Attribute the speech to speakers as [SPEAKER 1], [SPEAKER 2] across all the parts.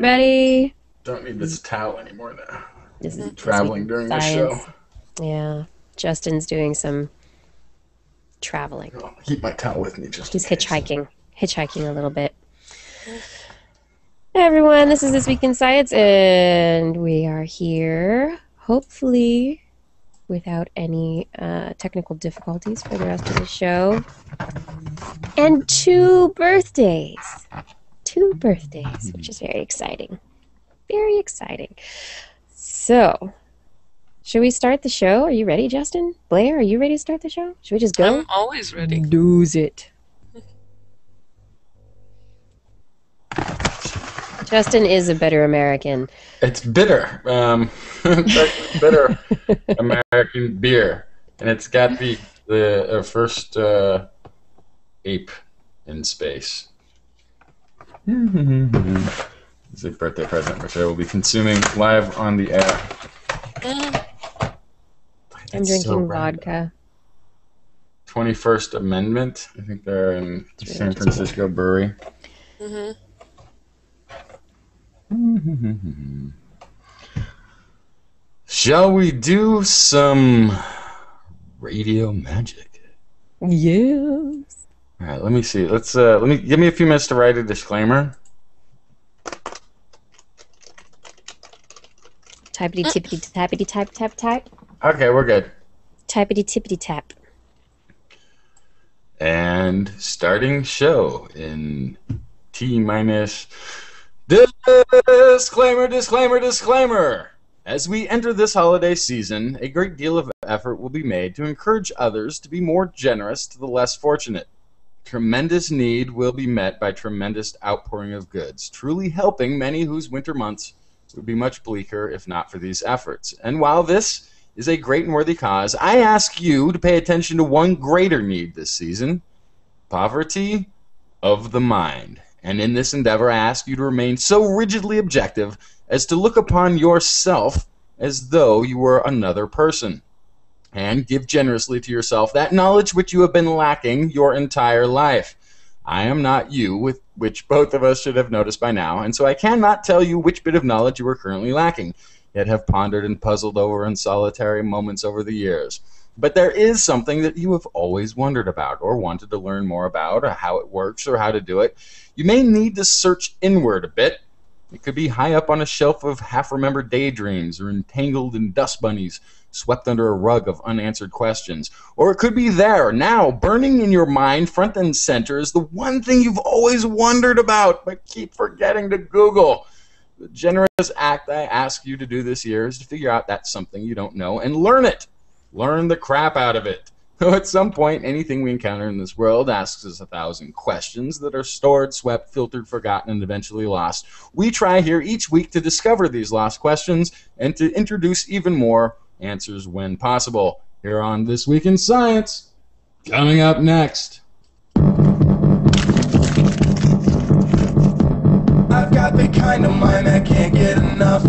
[SPEAKER 1] Ready?
[SPEAKER 2] Don't need this towel anymore now.
[SPEAKER 1] This is
[SPEAKER 2] Traveling during the show.
[SPEAKER 1] Yeah. Justin's doing some traveling.
[SPEAKER 2] I'll keep my towel with me just.
[SPEAKER 1] He's
[SPEAKER 2] in case.
[SPEAKER 1] hitchhiking, hitchhiking a little bit. Hey everyone, this is This Week in Science, and we are here, hopefully, without any uh, technical difficulties for the rest of the show. And two birthdays. Two birthdays, which is very exciting. Very exciting. So, should we start the show? Are you ready, Justin? Blair, are you ready to start the show? Should we just go?
[SPEAKER 3] I'm always ready.
[SPEAKER 1] Lose it. Justin is a better American.
[SPEAKER 2] It's bitter. Um, it's bitter American beer, and it's got the the uh, first uh, ape in space. It's a birthday present, which I will be consuming live on the air.
[SPEAKER 1] I'm
[SPEAKER 2] It's so
[SPEAKER 1] drinking
[SPEAKER 2] random.
[SPEAKER 1] vodka.
[SPEAKER 2] 21st Amendment. I think they're in
[SPEAKER 1] really
[SPEAKER 2] San. Francisco Brewery.
[SPEAKER 3] mhm.
[SPEAKER 2] Shall we do some radio magic?
[SPEAKER 1] Yes.
[SPEAKER 2] All right, let me see. Let's uh, let me give me a few minutes to write a disclaimer.
[SPEAKER 1] Typity tippity tappity type tap type.
[SPEAKER 2] Okay, we're good.
[SPEAKER 1] Typity tippity tap.
[SPEAKER 2] And starting show in T minus disclaimer, disclaimer, disclaimer. As we enter this holiday season, a great deal of effort will be made to encourage others to be more generous to the less fortunate. Tremendous need will be met by tremendous outpouring of goods, truly helping many whose winter months would be much bleaker if not for these efforts. And while this is a great and worthy cause, I ask you to pay attention to one greater need this season poverty of the mind. And in this endeavor, I ask you to remain so rigidly objective as to look upon yourself as though you were another person. And give generously to yourself that knowledge which you have been lacking your entire life. I am not you, with which both of us should have noticed by now, and so I cannot tell you which bit of knowledge you are currently lacking, yet have pondered and puzzled over in solitary moments over the years. But there is something that you have always wondered about, or wanted to learn more about, or how it works, or how to do it. You may need to search inward a bit. It could be high up on a shelf of half remembered daydreams, or entangled in dust bunnies, swept under a rug of unanswered questions. Or it could be there, now, burning in your mind, front and center, is the one thing you've always wondered about, but keep forgetting to Google. The generous act I ask you to do this year is to figure out that's something you don't know and learn it. Learn the crap out of it. At some point, anything we encounter in this world asks us a thousand questions that are stored, swept, filtered, forgotten, and eventually lost. We try here each week to discover these lost questions and to introduce even more answers when possible. Here on This Week in Science. Coming up next.
[SPEAKER 4] I've got the kind of mind that can't get enough.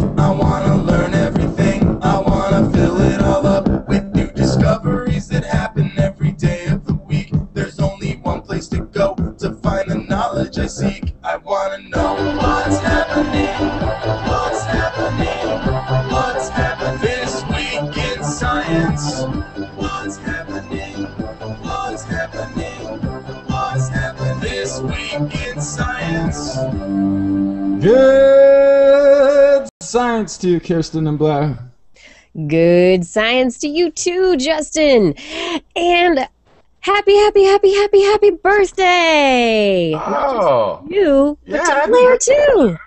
[SPEAKER 2] Good science to you, Kirsten and Blair.
[SPEAKER 1] Good science to you too, Justin. And happy, happy, happy, happy, happy birthday.
[SPEAKER 2] Oh,
[SPEAKER 1] You, but
[SPEAKER 2] Yeah,
[SPEAKER 1] to Blair too.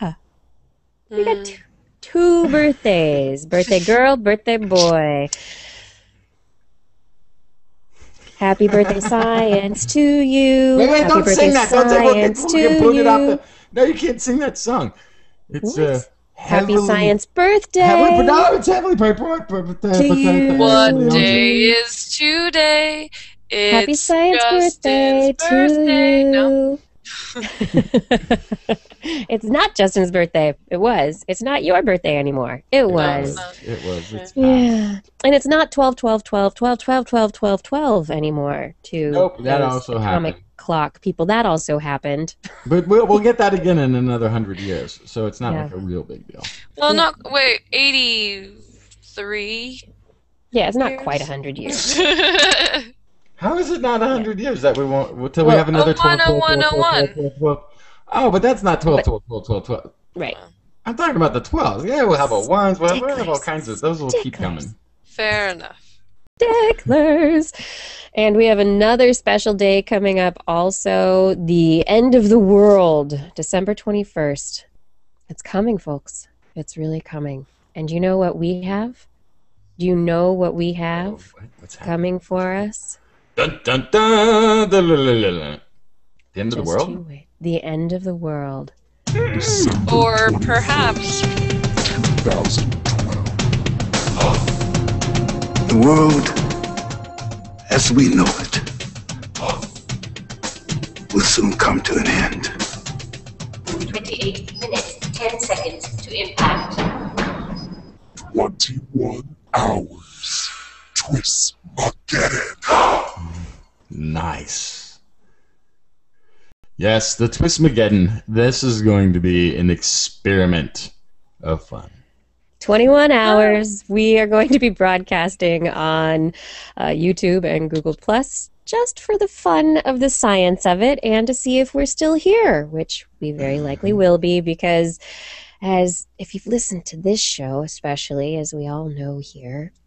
[SPEAKER 1] Yeah. We got mm. two, two birthdays. Birthday girl, birthday boy. Happy birthday science to you.
[SPEAKER 2] wait, wait,
[SPEAKER 1] Happy
[SPEAKER 2] don't
[SPEAKER 1] birthday
[SPEAKER 2] sing that. Don't we'll get,
[SPEAKER 1] science
[SPEAKER 2] we'll get
[SPEAKER 1] to
[SPEAKER 2] booted off
[SPEAKER 1] you.
[SPEAKER 2] the. No, you can't sing that song. It's
[SPEAKER 1] What?
[SPEAKER 2] uh,
[SPEAKER 1] Happy
[SPEAKER 2] heavily-
[SPEAKER 1] science birthday.
[SPEAKER 2] Heavily, no, it's heavily birthday.
[SPEAKER 1] To you.
[SPEAKER 3] What day is today? It's
[SPEAKER 1] Happy science
[SPEAKER 3] Justin's
[SPEAKER 1] birthday, to you.
[SPEAKER 3] No.
[SPEAKER 1] it's not Justin's birthday. It was. It's not your birthday anymore. It was.
[SPEAKER 3] no.
[SPEAKER 2] It was. It's past.
[SPEAKER 1] Yeah. And it's not 12 12 12 12 12 12 12 12 anymore to
[SPEAKER 2] Nope, that also
[SPEAKER 1] atomic
[SPEAKER 2] happened.
[SPEAKER 1] clock people. That also happened.
[SPEAKER 2] But we'll, we'll get that again in another hundred years, so it's not
[SPEAKER 1] Yeah.
[SPEAKER 2] like a real big deal.
[SPEAKER 3] Well, not wait, eighty-three.
[SPEAKER 1] Yeah, it's not
[SPEAKER 3] Years.
[SPEAKER 1] quite 100 years.
[SPEAKER 2] How is it not a hundred years that we won't until we have another
[SPEAKER 3] oh,
[SPEAKER 2] 12, 12, 12, 12,
[SPEAKER 3] 101.
[SPEAKER 2] 12, 12, 12. Oh, but that's not 12, 12, 12, 12, 12.
[SPEAKER 1] Right.
[SPEAKER 2] I'm talking about the 12s. Yeah, we'll have a ones. We'll have, we'll have all kinds of those. will keep coming.
[SPEAKER 3] Fair enough.
[SPEAKER 1] Sticklers. And we have another special day coming up also the end of the world, December 21st. It's coming, folks. It's really coming. And you know what we have? Do you know what we
[SPEAKER 2] Oh,
[SPEAKER 1] have
[SPEAKER 2] what- what's
[SPEAKER 1] coming for us?
[SPEAKER 2] Dun, dun, dun, dun, dun, dun, dun, dun. The end of the world?
[SPEAKER 1] The end of the world.
[SPEAKER 3] Or perhaps
[SPEAKER 5] 2012. The world as we know it will soon come to an end.
[SPEAKER 6] 28 minutes, 10 seconds to impact.
[SPEAKER 5] 21 hours. Twist Mageddon.
[SPEAKER 2] Nice. Yes, the Twistmageddon. This is going to be an experiment of fun.
[SPEAKER 1] 21 hours. We are going to be broadcasting on uh, YouTube and Google Plus just for the fun of the science of it and to see if we're still here, which we very likely will be because as if you've listened to this show, especially as we all know here, it's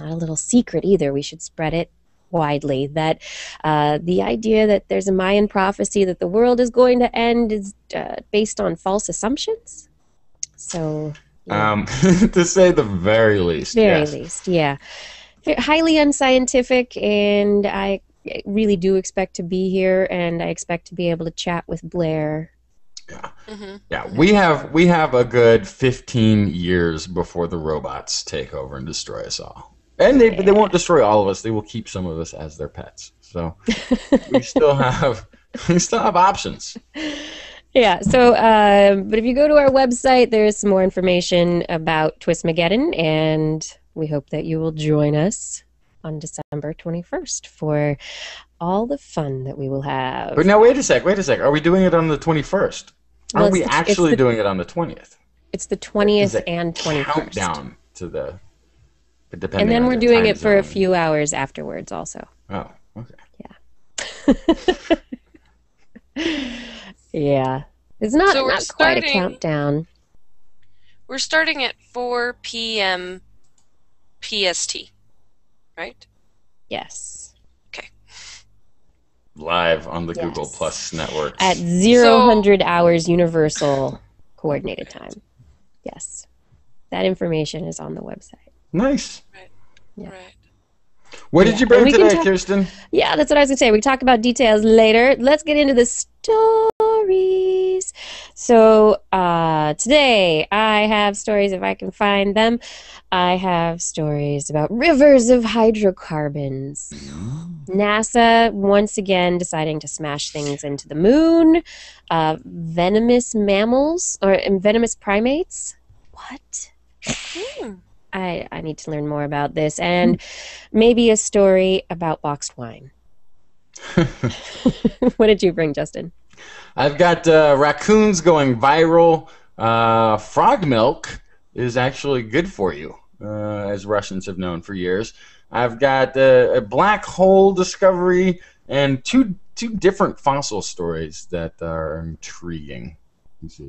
[SPEAKER 1] not a little secret either. We should spread it widely that uh, the idea that there's a Mayan prophecy that the world is going to end is uh, based on false assumptions. So, yeah.
[SPEAKER 2] Um, to say the very least.
[SPEAKER 1] Very
[SPEAKER 2] yes.
[SPEAKER 1] least, yeah. Highly unscientific, and I really do expect to be here, and I expect to be able to chat with Blair.
[SPEAKER 3] hmm
[SPEAKER 2] Yeah, we have we have a good 15 years before the robots take over and destroy us all. And they they won't destroy all of us. They will keep some of us as their pets. So we still have we still have options.
[SPEAKER 1] Yeah, so, um, but if you go to our website, there's some more information about Twistmageddon, and we hope that you will join us on December 21st for all the fun that we will have.
[SPEAKER 2] But now wait a sec, wait a sec. Are we doing it on the 21st? Are
[SPEAKER 1] Well, it's
[SPEAKER 2] we
[SPEAKER 1] the-
[SPEAKER 2] actually
[SPEAKER 1] the-
[SPEAKER 2] doing it on the 20th?
[SPEAKER 1] It's the 20th and 21st.
[SPEAKER 2] Countdown to the depending
[SPEAKER 1] And then
[SPEAKER 2] on
[SPEAKER 1] we're
[SPEAKER 2] the
[SPEAKER 1] doing it for a few hours afterwards, also.
[SPEAKER 2] Oh, okay.
[SPEAKER 1] Yeah. Yeah. It's not,
[SPEAKER 3] So we're
[SPEAKER 1] not quite a countdown.
[SPEAKER 3] We're starting at 4 p.m. PST, right?
[SPEAKER 1] Yes. Okay.
[SPEAKER 2] Live on the Google Plus network.
[SPEAKER 1] At zero
[SPEAKER 3] So-
[SPEAKER 1] hundred hours universal coordinated time. Yes. That information is on the website.
[SPEAKER 2] Nice.
[SPEAKER 1] Yeah.
[SPEAKER 3] Right.
[SPEAKER 2] What
[SPEAKER 1] Yeah,
[SPEAKER 2] did you bring today,
[SPEAKER 1] talk-
[SPEAKER 2] Kirsten?
[SPEAKER 1] Yeah, that's what I was gonna say. We talk about details later. Let's get into the stories. So uh, today I have stories if I can find them. I have stories about rivers of hydrocarbons. NASA once again deciding to smash things into the moon. Uh, venomous mammals or venomous primates. What?
[SPEAKER 3] Hmm.
[SPEAKER 1] I, I need to learn more about this and maybe a story about boxed wine. what did you bring, Justin?
[SPEAKER 2] I've got uh, raccoons going viral. Uh, frog milk is actually good for you, uh, as Russians have known for years. I've got uh, a black hole discovery and two two different fossil stories that are intriguing. to say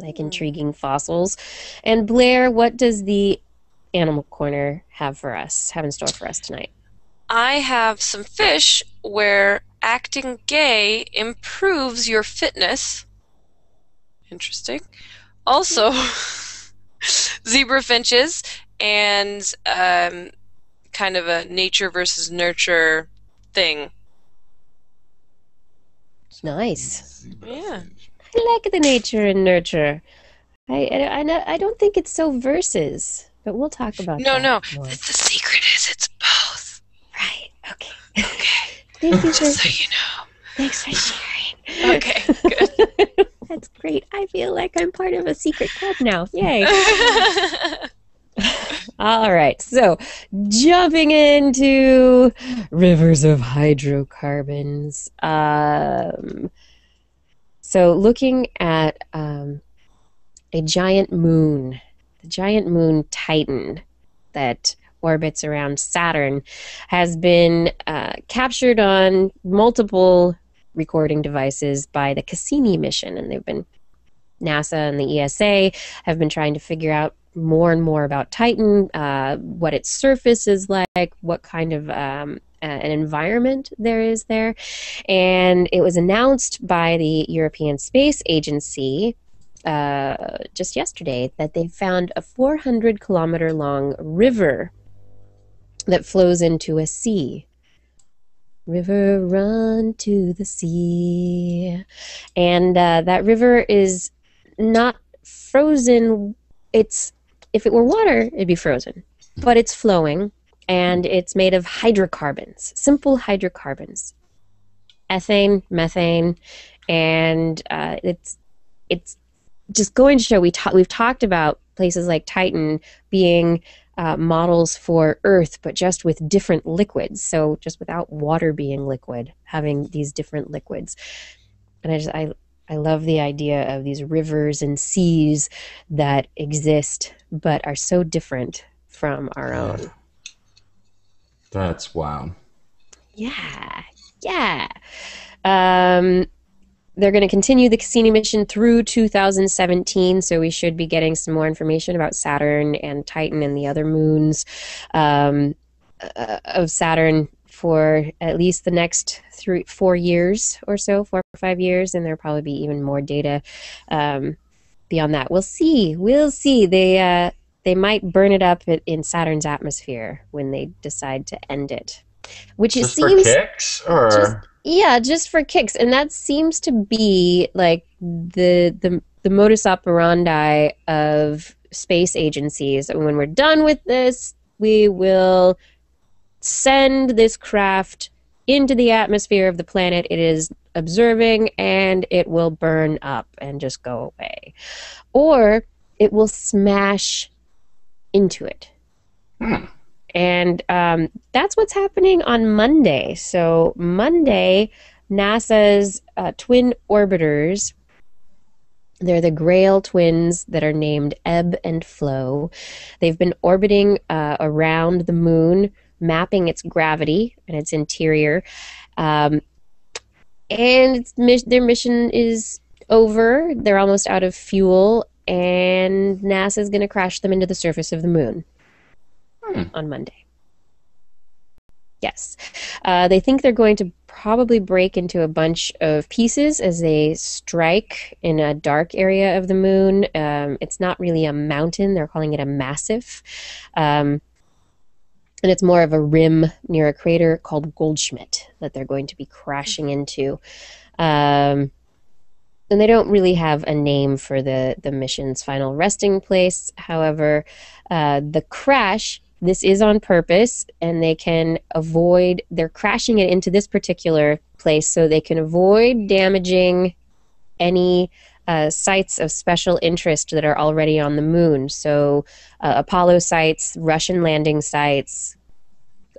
[SPEAKER 2] the least.
[SPEAKER 1] Like intriguing fossils. And Blair, what does the Animal Corner have for us, have in store for us tonight?
[SPEAKER 3] I have some fish where acting gay improves your fitness. Interesting. Also, zebra finches and um, kind of a nature versus nurture thing.
[SPEAKER 1] Nice.
[SPEAKER 3] Yeah.
[SPEAKER 1] I like the nature and nurture. I, I, I, I don't think it's so verses, but we'll talk about
[SPEAKER 3] No,
[SPEAKER 1] that
[SPEAKER 3] no.
[SPEAKER 1] more.
[SPEAKER 3] The, the secret is it's both.
[SPEAKER 1] Right. Okay.
[SPEAKER 3] Okay.
[SPEAKER 1] Thank you
[SPEAKER 3] Just so you know.
[SPEAKER 1] Thanks for sharing.
[SPEAKER 3] Okay, good.
[SPEAKER 1] That's great. I feel like I'm part of a secret club now. Yay. All right. So, jumping into rivers of hydrocarbons. Um, so, looking at um, a giant moon, the giant moon Titan that orbits around Saturn, has been uh, captured on multiple recording devices by the Cassini mission, and they've been NASA and the ESA have been trying to figure out more and more about Titan, uh, what its surface is like, what kind of um, uh, an environment there is there. And it was announced by the European Space Agency uh, just yesterday that they found a 400 kilometer long river that flows into a sea. River run to the sea. And uh, that river is not frozen. It's if it were water, it'd be frozen, but it's flowing and it's made of hydrocarbons, simple hydrocarbons, ethane, methane, and uh, it's it's just going to show we ta- we've talked about places like Titan being uh, models for Earth, but just with different liquids. So just without water being liquid, having these different liquids. And I just I I love the idea of these rivers and seas that exist but are so different from our own.
[SPEAKER 2] That's wow.
[SPEAKER 1] Yeah, yeah. Um, they're going to continue the Cassini mission through 2017, so we should be getting some more information about Saturn and Titan and the other moons um, uh, of Saturn for at least the next three, four years or so, four or five years, and there'll probably be even more data um, beyond that. We'll see. We'll see. They uh, they might burn it up in Saturn's atmosphere when they decide to end it, which
[SPEAKER 2] Just
[SPEAKER 1] it seems
[SPEAKER 2] for kicks, or
[SPEAKER 1] just- yeah, just for kicks, and that seems to be like the the the modus operandi of space agencies. And when we're done with this, we will send this craft into the atmosphere of the planet it is observing, and it will burn up and just go away, or it will smash into it.
[SPEAKER 2] Hmm.
[SPEAKER 1] And um, that's what's happening on Monday. So, Monday, NASA's uh, twin orbiters, they're the Grail twins that are named Ebb and Flow. They've been orbiting uh, around the moon, mapping its gravity and its interior. Um, and its, their mission is over. They're almost out of fuel, and NASA's going to crash them into the surface of the moon
[SPEAKER 2] Hmm.
[SPEAKER 1] on Monday. Yes. Uh, they think they're going to probably break into a bunch of pieces as they strike in a dark area of the moon. Um, it's not really a mountain, they're calling it a massif. Um, and it's more of a rim near a crater called Goldschmidt that they're going to be crashing into. Um, and they don't really have a name for the, the mission's final resting place. However, uh, the crash this is on purpose and they can avoid they're crashing it into this particular place so they can avoid damaging any uh, sites of special interest that are already on the moon so uh, apollo sites russian landing sites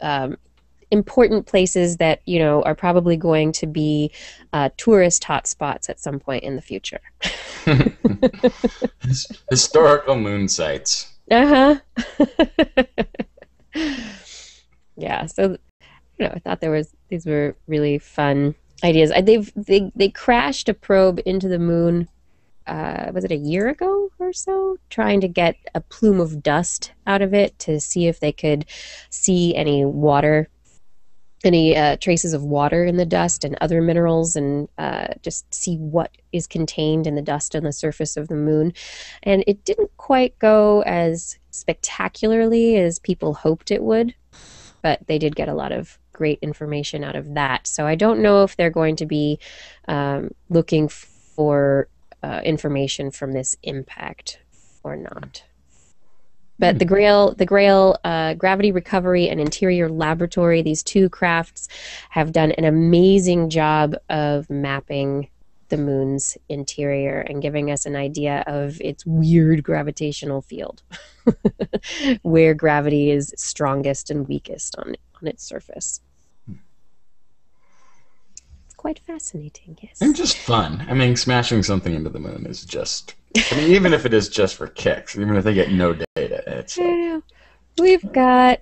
[SPEAKER 1] um, important places that you know are probably going to be uh, tourist hotspots at some point in the future
[SPEAKER 2] historical moon sites.
[SPEAKER 1] Uh huh. yeah. So, you know, I thought there was these were really fun ideas. They've they they crashed a probe into the moon. Uh, was it a year ago or so? Trying to get a plume of dust out of it to see if they could see any water, any uh, traces of water in the dust and other minerals, and uh, just see what is contained in the dust on the surface of the moon and it didn't quite go as spectacularly as people hoped it would but they did get a lot of great information out of that. So i don't know if they're going to be um, looking for uh, information from this impact or not. But the Grail, the Grail uh, Gravity Recovery and Interior Laboratory, these two crafts have done an amazing job of mapping the moon's interior and giving us an idea of its weird gravitational field, where gravity is strongest and weakest on on its surface. It's quite fascinating, yes.
[SPEAKER 2] And just fun. I mean, smashing something into the moon is just. I mean, even if it is just for kicks, even if they get no data, it's.
[SPEAKER 1] We've got.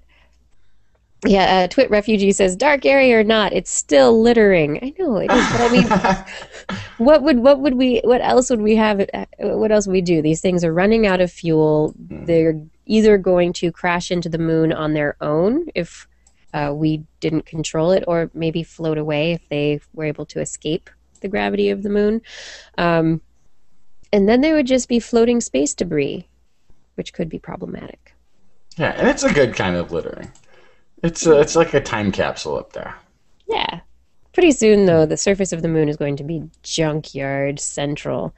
[SPEAKER 1] Yeah, uh, Twit Refugee says, dark area or not, it's still littering. I know it is, but I mean, what would what would we what else would we have uh, what else would we do these things are running out of fuel they're either going to crash into the moon on their own if uh, we didn't control it or maybe float away if they were able to escape the gravity of the moon. Um, and then they would just be floating space debris which could be problematic.
[SPEAKER 2] Yeah, and it's a good kind of littering. It's uh, it's like a time capsule up there.
[SPEAKER 1] yeah. Pretty soon though the surface of the moon is going to be junkyard central.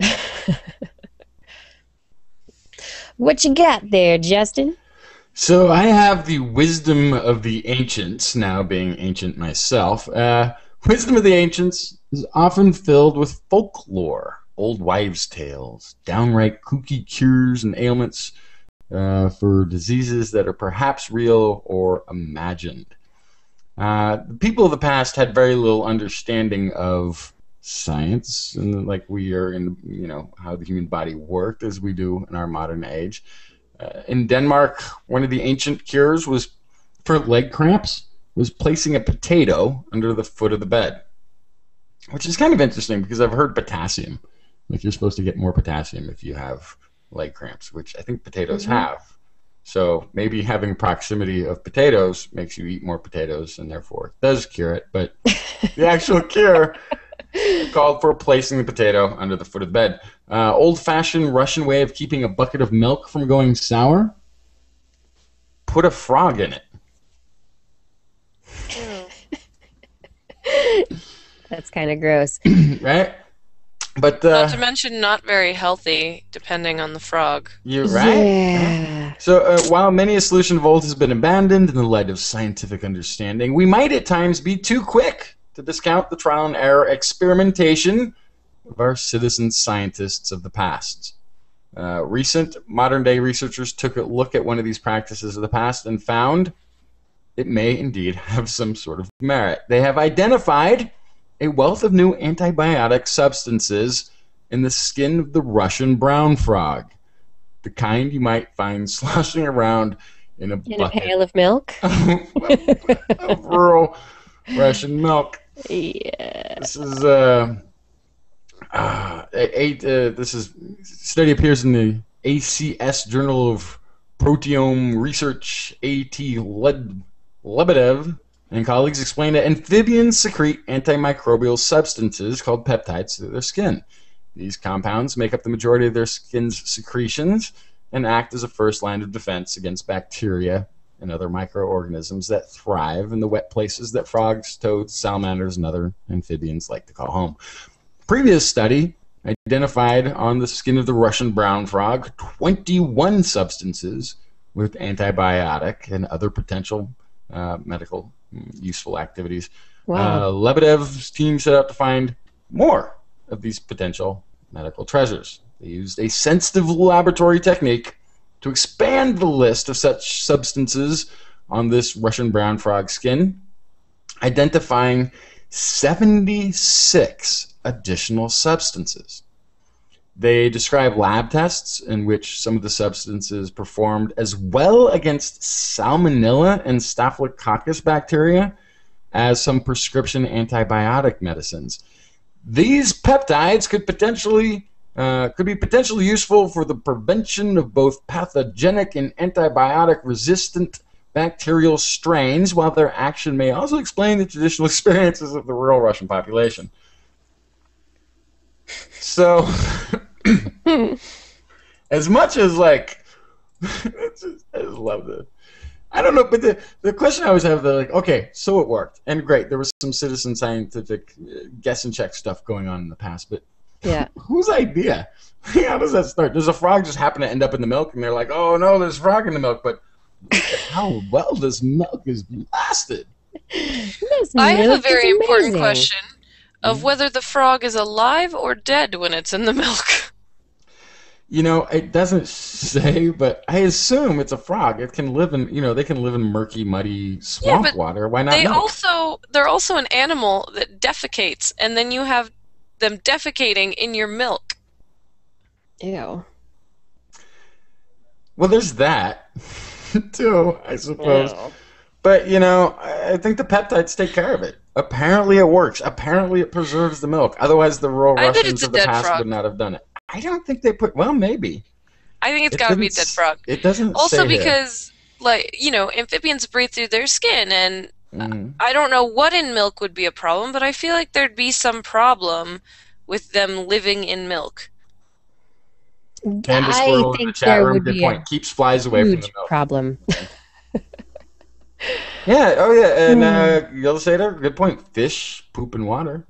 [SPEAKER 1] What you got there justin
[SPEAKER 2] So I have the wisdom of the ancients, now being ancient myself. Uh, wisdom of the ancients is often filled with folklore, old wives' tales, downright kooky cures and ailments uh, for diseases that are perhaps real or imagined. Uh, the people of the past had very little understanding of science, and like we are in, you know, how the human body worked as we do in our modern age. Uh, in Denmark, one of the ancient cures was for leg cramps was placing a potato under the foot of the bed, which is kind of interesting because I've heard potassium, like you're supposed to get more potassium if you have leg cramps, which I think potatoes have. So maybe having proximity of potatoes makes you eat more potatoes and therefore it does cure it. But the actual cure called for placing the potato under the foot of the bed. Uh, Old fashioned Russian way of keeping a bucket of milk from going sour? Put a frog in it.
[SPEAKER 1] that's kind of gross
[SPEAKER 2] Right? But uh,
[SPEAKER 3] Not to mention, not very healthy, depending on the frog.
[SPEAKER 2] you're right.
[SPEAKER 1] yeah
[SPEAKER 2] So, uh, while many a solution of old has been abandoned in the light of scientific understanding, we might at times be too quick to discount the trial and error experimentation of our citizen scientists of the past. Uh, recent modern day researchers took a look at one of these practices of the past and found it may indeed have some sort of merit. They have identified a wealth of new antibiotic substances in the skin of the Russian brown frog the kind you might find sloshing around in a
[SPEAKER 1] in a pail of milk
[SPEAKER 2] of rural Russian milk.
[SPEAKER 1] yeah
[SPEAKER 2] This is uh, uh, eight. Uh, this is study appears in the ACS Journal of Proteome Research. At Lebedev and colleagues explain that amphibians secrete antimicrobial substances called peptides through their skin. These compounds make up the majority of their skin's secretions and act as a first line of defense against bacteria and other microorganisms that thrive in the wet places that frogs, toads, salamanders, and other amphibians like to call home. Previous study identified on the skin of the Russian brown frog 21 substances with antibiotic and other potential uh, medical mm, useful activities.
[SPEAKER 1] wow
[SPEAKER 2] Uh, Lebedev's team set out to find more of these potential medical treasures. They used a sensitive laboratory technique to expand the list of such substances on this Russian brown frog skin, identifying 76 additional substances. They describe lab tests in which some of the substances performed as well against salmonella and staphylococcus bacteria as some prescription antibiotic medicines. These peptides could potentially uh, could be potentially useful for the prevention of both pathogenic and antibiotic resistant bacterial strains, while their action may also explain the traditional experiences of the rural Russian population. So, as much as like, it's just- I just love this. I don't know, but the, the question I always have, they're like, okay, so it worked, and great. There was some citizen scientific uh, guess and check stuff going on in the past, but
[SPEAKER 1] Yeah.
[SPEAKER 2] Whose idea? How does that start? Does a frog just happen to end up in the milk, and they're like, "Oh no, there's frog in the milk," but how well this milk is blasted.
[SPEAKER 1] This
[SPEAKER 3] I have a
[SPEAKER 1] milk is
[SPEAKER 3] very important question of mm-hmm. whether the frog is alive or dead when it's in the milk.
[SPEAKER 2] You know, it doesn't say, but I assume it's a frog. It can live in, you know, they can live in murky, muddy swamp
[SPEAKER 3] but
[SPEAKER 2] water. Why not
[SPEAKER 3] They
[SPEAKER 2] milk?
[SPEAKER 3] also they're also an animal that defecates, and then you have them defecating in your milk.
[SPEAKER 1] Ew.
[SPEAKER 2] Well, there's that too, I suppose.
[SPEAKER 1] Ew.
[SPEAKER 2] But you know, I I think the peptides take care of it. Apparently, it works. Apparently, it preserves the milk. Otherwise, the rural
[SPEAKER 3] I
[SPEAKER 2] Russians of the past
[SPEAKER 3] frog.
[SPEAKER 2] would not have done it. I don't think they put. Well, maybe.
[SPEAKER 3] I think it's
[SPEAKER 2] It
[SPEAKER 3] got to be a dead frog.
[SPEAKER 2] It doesn't.
[SPEAKER 3] Also,
[SPEAKER 2] say here.
[SPEAKER 3] because like you know, amphibians breathe through their skin, and
[SPEAKER 2] Mhm.
[SPEAKER 3] I don't know what in milk would be a problem, but I feel like there'd be some problem with them living in milk.
[SPEAKER 2] Panda
[SPEAKER 1] I
[SPEAKER 2] squirrel in the chat
[SPEAKER 1] there
[SPEAKER 2] room.
[SPEAKER 1] would
[SPEAKER 2] Good
[SPEAKER 1] be
[SPEAKER 2] point.
[SPEAKER 1] a
[SPEAKER 2] Keeps flies away from the
[SPEAKER 1] huge
[SPEAKER 2] milk.
[SPEAKER 1] problem.
[SPEAKER 2] Yeah. Oh, yeah. And
[SPEAKER 1] Hmm.
[SPEAKER 2] uh, Yellow Satyr. Good point. Fish poop in water.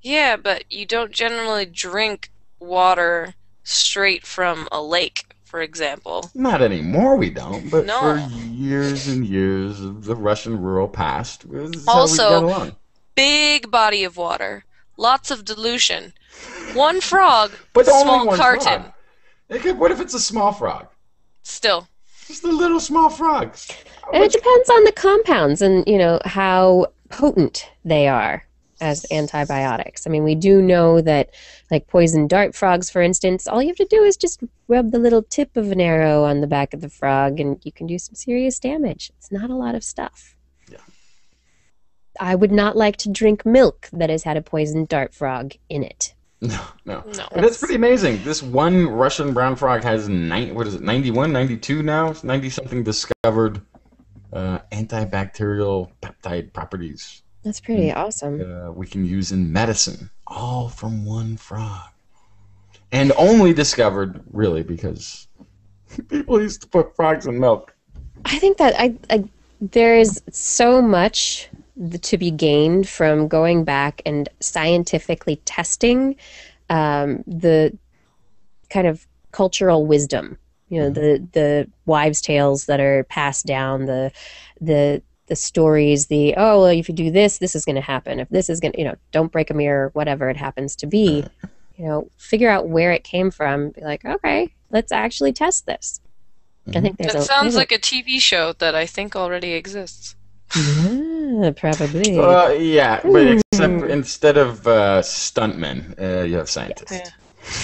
[SPEAKER 3] Yeah, but you don't generally drink water straight from a lake, for example.
[SPEAKER 2] Not anymore. We don't. But
[SPEAKER 3] No.
[SPEAKER 2] for years and years of the Russian rural past, this is
[SPEAKER 3] Also-
[SPEAKER 2] how we got along.
[SPEAKER 3] Big body of water, lots of dilution. One frog,
[SPEAKER 2] But
[SPEAKER 3] small
[SPEAKER 2] only one
[SPEAKER 3] carton.
[SPEAKER 2] frog. It could- what if it's a small frog?
[SPEAKER 3] Still,
[SPEAKER 2] Just a little small frogs. How
[SPEAKER 1] And it depends on the compounds and you know how potent they are as antibiotics. I mean, we do know that like poison dart frogs, for instance, all you have to do is just rub the little tip of an arrow on the back of the frog, and you can do some serious damage. It's not a lot of stuff.
[SPEAKER 2] Yeah.
[SPEAKER 1] I would not like to drink milk that has had a poison dart frog in it.
[SPEAKER 2] No, no.
[SPEAKER 3] no.
[SPEAKER 2] But it's pretty amazing. This one Russian brown frog has nine. What is it? 91, 92 now. Ninety something discovered uh, antibacterial peptide properties
[SPEAKER 1] That's pretty awesome.
[SPEAKER 2] uh, we can use in medicine, all from one frog, and only discovered really because people used to put frogs in milk.
[SPEAKER 1] I think that I, I there is so much th- to be gained from going back and scientifically testing um, the kind of cultural wisdom. You know, the the wives' tales that are passed down, the the the stories, the oh well, if you do this, this is going to happen. If this is going, to you know, don't break a mirror, whatever it happens to be. You know, figure out where it came from. Be like, okay, let's actually test this. I think there's
[SPEAKER 3] That
[SPEAKER 1] a
[SPEAKER 3] sounds
[SPEAKER 1] there's a-
[SPEAKER 3] like a TV show that I think already exists.
[SPEAKER 1] Yeah, probably.
[SPEAKER 2] Uh, yeah, but
[SPEAKER 1] Hmm.
[SPEAKER 2] except instead of uh, stuntmen, uh, you have scientists.
[SPEAKER 3] Yeah.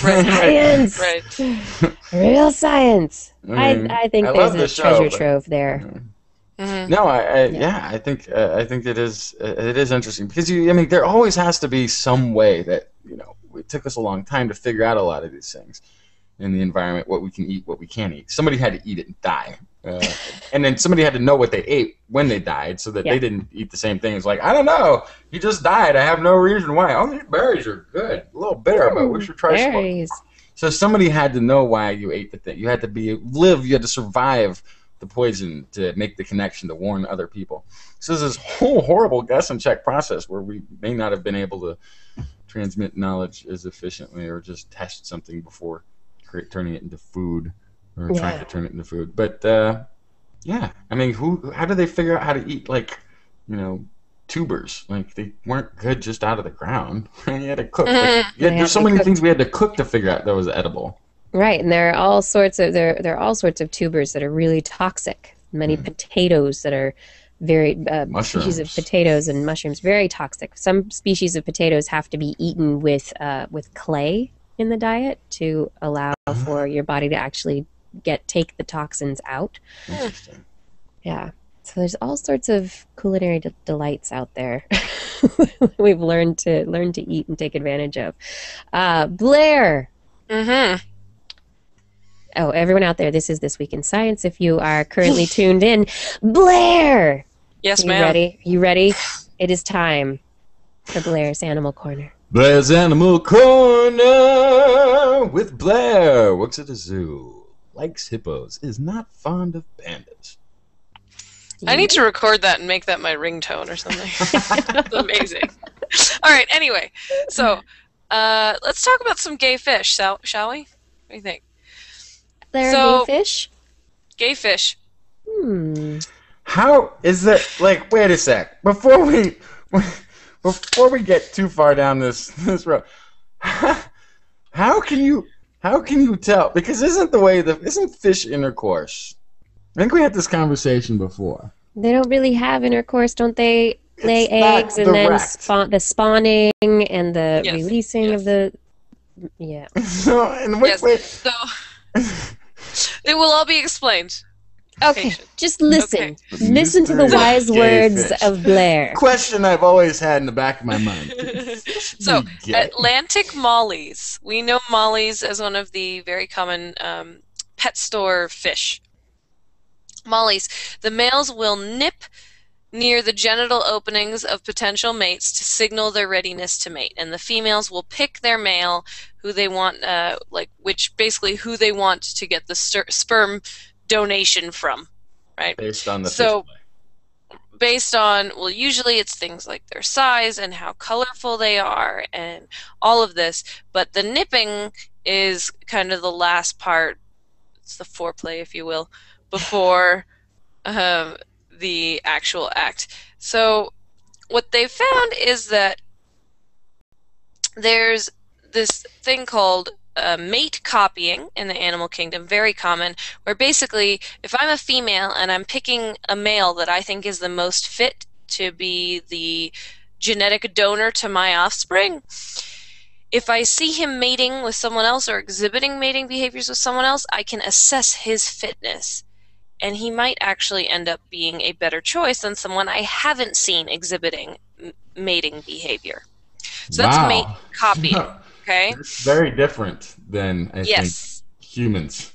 [SPEAKER 3] Right,
[SPEAKER 1] science,
[SPEAKER 3] right.
[SPEAKER 1] real science. I,
[SPEAKER 2] mean,
[SPEAKER 1] I think
[SPEAKER 2] I
[SPEAKER 1] there's a
[SPEAKER 2] the show,
[SPEAKER 1] treasure
[SPEAKER 2] but-
[SPEAKER 1] trove there.
[SPEAKER 3] hmm
[SPEAKER 2] No, I, I
[SPEAKER 1] Yeah.
[SPEAKER 2] yeah. I think uh, I think it is uh, it is interesting because you I mean there always has to be some way that you know it took us a long time to figure out a lot of these things in the environment what we can eat what we can't eat. Somebody had to eat it and die, uh, and then somebody had to know what they ate when they died so that
[SPEAKER 1] Yeah.
[SPEAKER 2] they didn't eat the same thing. It's like I don't know, he just died. I have no reason why. Oh, these berries are good, a little bitter, but we should try some.
[SPEAKER 1] Berries.
[SPEAKER 2] So somebody had to know why you ate the thing. You had to be live. You had to survive the poison to make the connection to warn other people. So there's this whole horrible guess and check process where we may not have been able to transmit knowledge as efficiently or just test something before turning it into food or trying
[SPEAKER 1] Yeah.
[SPEAKER 2] to turn it into food. But uh, yeah, I mean, who? How do they figure out how to eat like you know? Tubers like they weren't good just out of the ground. you had to cook. Like, yeah, there's so many
[SPEAKER 1] cook.
[SPEAKER 2] things we had to cook to figure out that was edible.
[SPEAKER 1] Right, and there are all sorts of there there are all sorts of tubers that are really toxic. Many potatoes that are very uh, species of potatoes and mushrooms very toxic. Some species of potatoes have to be eaten with uh, with clay in the diet to allow for your body to actually get take the toxins out.
[SPEAKER 2] Interesting.
[SPEAKER 1] Yeah. So there's all sorts of culinary de- delights out there. We've learned to learn to eat and take advantage of. Uh, Blair.
[SPEAKER 3] hmm
[SPEAKER 1] Oh, everyone out there, this is This Week in Science. If you are currently tuned in, Blair!
[SPEAKER 3] Yes,
[SPEAKER 1] you
[SPEAKER 3] ma'am.
[SPEAKER 1] ready? You ready? It is time for Blair's Animal Corner.
[SPEAKER 2] Blair's Animal Corner with Blair. Works at a zoo. Likes hippos. Is not fond of pandas.
[SPEAKER 3] I need to record that and make that my ringtone or something. That's amazing. All right. Anyway, so Uh, let's talk about some gay fish, shall, shall we? What do you think?
[SPEAKER 1] There
[SPEAKER 3] So-
[SPEAKER 1] are gay fish.
[SPEAKER 3] Gay fish.
[SPEAKER 1] Hmm.
[SPEAKER 2] How is that? Like, wait a sec. Before we, before we get too far down this this road, how can you how can you tell? Because isn't the way the isn't fish intercourse? I think we had this conversation before.
[SPEAKER 1] They don't really have intercourse, don't they? Lay
[SPEAKER 2] It's
[SPEAKER 1] eggs and then spawn the spawning and the
[SPEAKER 3] Yes,
[SPEAKER 1] releasing
[SPEAKER 3] yes.
[SPEAKER 1] of the. Yeah.
[SPEAKER 2] So, and wait,
[SPEAKER 3] Yes.
[SPEAKER 2] wait.
[SPEAKER 3] So it will all be explained.
[SPEAKER 1] Okay,
[SPEAKER 3] Patient.
[SPEAKER 1] just listen.
[SPEAKER 2] Okay.
[SPEAKER 1] Listen to the wise words
[SPEAKER 2] fish.
[SPEAKER 1] of Blair.
[SPEAKER 2] Question I've always had in the back of my mind.
[SPEAKER 3] So, Atlantic mollies. We know mollies as one of the very common um, pet store fish. Mollies. The males will nip near the genital openings of potential mates to signal their readiness to mate, and the females will pick their male, who they want, uh, like which basically who they want to get the stir- sperm donation from. Right.
[SPEAKER 2] based on the
[SPEAKER 3] so- based on well usually it's things like their size and how colorful they are and all of this but the nipping is kind of the last part it's the foreplay if you will before um, the actual act so what they found is that there's this thing called uh, mate copying in the animal kingdom, very common, where basically, if I'm a female and I'm picking a male that I think is the most fit to be the genetic donor to my offspring, if I see him mating with someone else or exhibiting mating behaviors with someone else, I can assess his fitness. And he might actually end up being a better choice than someone I haven't seen exhibiting m- mating behavior. So that's
[SPEAKER 2] Wow.
[SPEAKER 3] mate copying, okay?
[SPEAKER 2] It's very different than I
[SPEAKER 3] Yes.
[SPEAKER 2] think humans.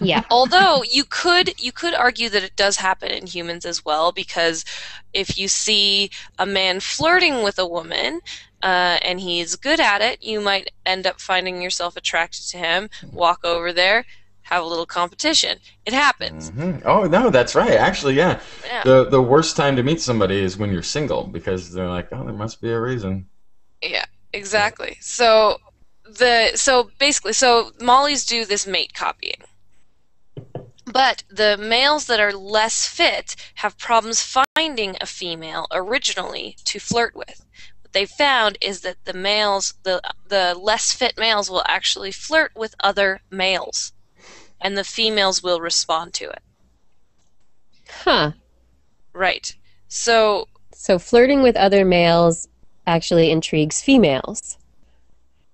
[SPEAKER 1] Yeah.
[SPEAKER 3] Although you could you could argue that it does happen in humans as well because if you see a man flirting with a woman uh, and he's good at it, you might end up finding yourself attracted to him. Walk over there, have a little competition. It happens.
[SPEAKER 2] Mhm. Oh no, that's right. Actually, yeah.
[SPEAKER 3] Yeah.
[SPEAKER 2] The the worst time to meet somebody is when you're single because they're like, oh, there must be a reason.
[SPEAKER 3] Yeah, exactly. So the so basically so mollies do this mate copying. But the males that are less fit have problems finding a female originally to flirt with. What they found is that the males the the less fit males will actually flirt with other males and the females will respond to it.
[SPEAKER 1] Huh.
[SPEAKER 3] Right. So
[SPEAKER 1] So flirting with other males actually intrigues females.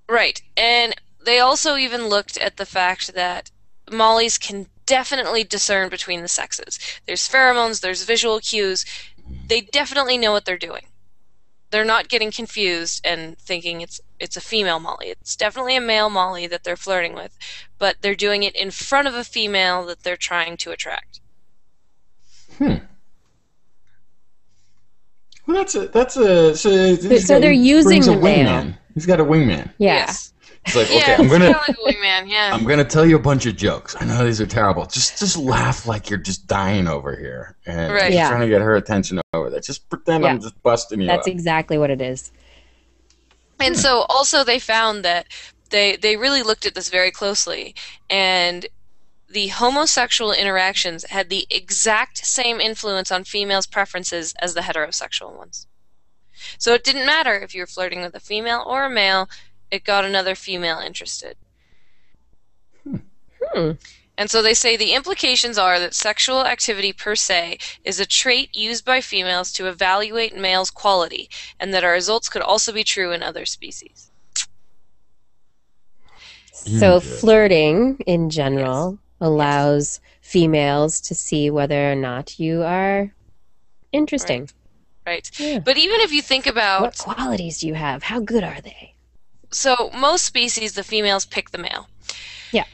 [SPEAKER 3] Right. And they also even looked at the fact that mollies can definitely discern between the sexes. There's pheromones, there's visual cues. They definitely know what they're doing. They're not getting confused and thinking it's it's a female molly. It's definitely a male molly that they're flirting with, but they're doing it in front of a female that they're trying to attract. Hmm.
[SPEAKER 2] Well, that's a that's a so,
[SPEAKER 1] so they're using
[SPEAKER 2] brings a
[SPEAKER 1] the male.
[SPEAKER 2] Wingman. He's got a wingman.
[SPEAKER 1] Yeah.
[SPEAKER 3] Yes.
[SPEAKER 2] It's like,
[SPEAKER 3] Yeah,
[SPEAKER 2] okay, I'm gonna
[SPEAKER 3] like a wingman, yeah.
[SPEAKER 2] I'm gonna tell you a bunch of jokes. I know these are terrible. Just just laugh like you're just dying over here and
[SPEAKER 3] Right.
[SPEAKER 1] Yeah.
[SPEAKER 2] trying to get her attention over that. Just pretend I'm just busting you
[SPEAKER 1] That's
[SPEAKER 2] up.
[SPEAKER 1] exactly what it is.
[SPEAKER 3] And hmm. so also they found that they they really looked at this very closely and the homosexual interactions had the exact same influence on females' preferences as the heterosexual ones. So it didn't matter if you were flirting with a female or a male, it got another female interested.
[SPEAKER 1] Hmm.
[SPEAKER 3] And so they say the implications are that sexual activity per se is a trait used by females to evaluate males' quality, and that our results could also be true in other species.
[SPEAKER 1] So flirting in general allows females to see whether or not you are interesting.
[SPEAKER 3] Right.
[SPEAKER 1] Yeah.
[SPEAKER 3] But even if you think about
[SPEAKER 1] What qualities do you have? How good are they?
[SPEAKER 3] so most species the females pick the male.
[SPEAKER 1] Yeah.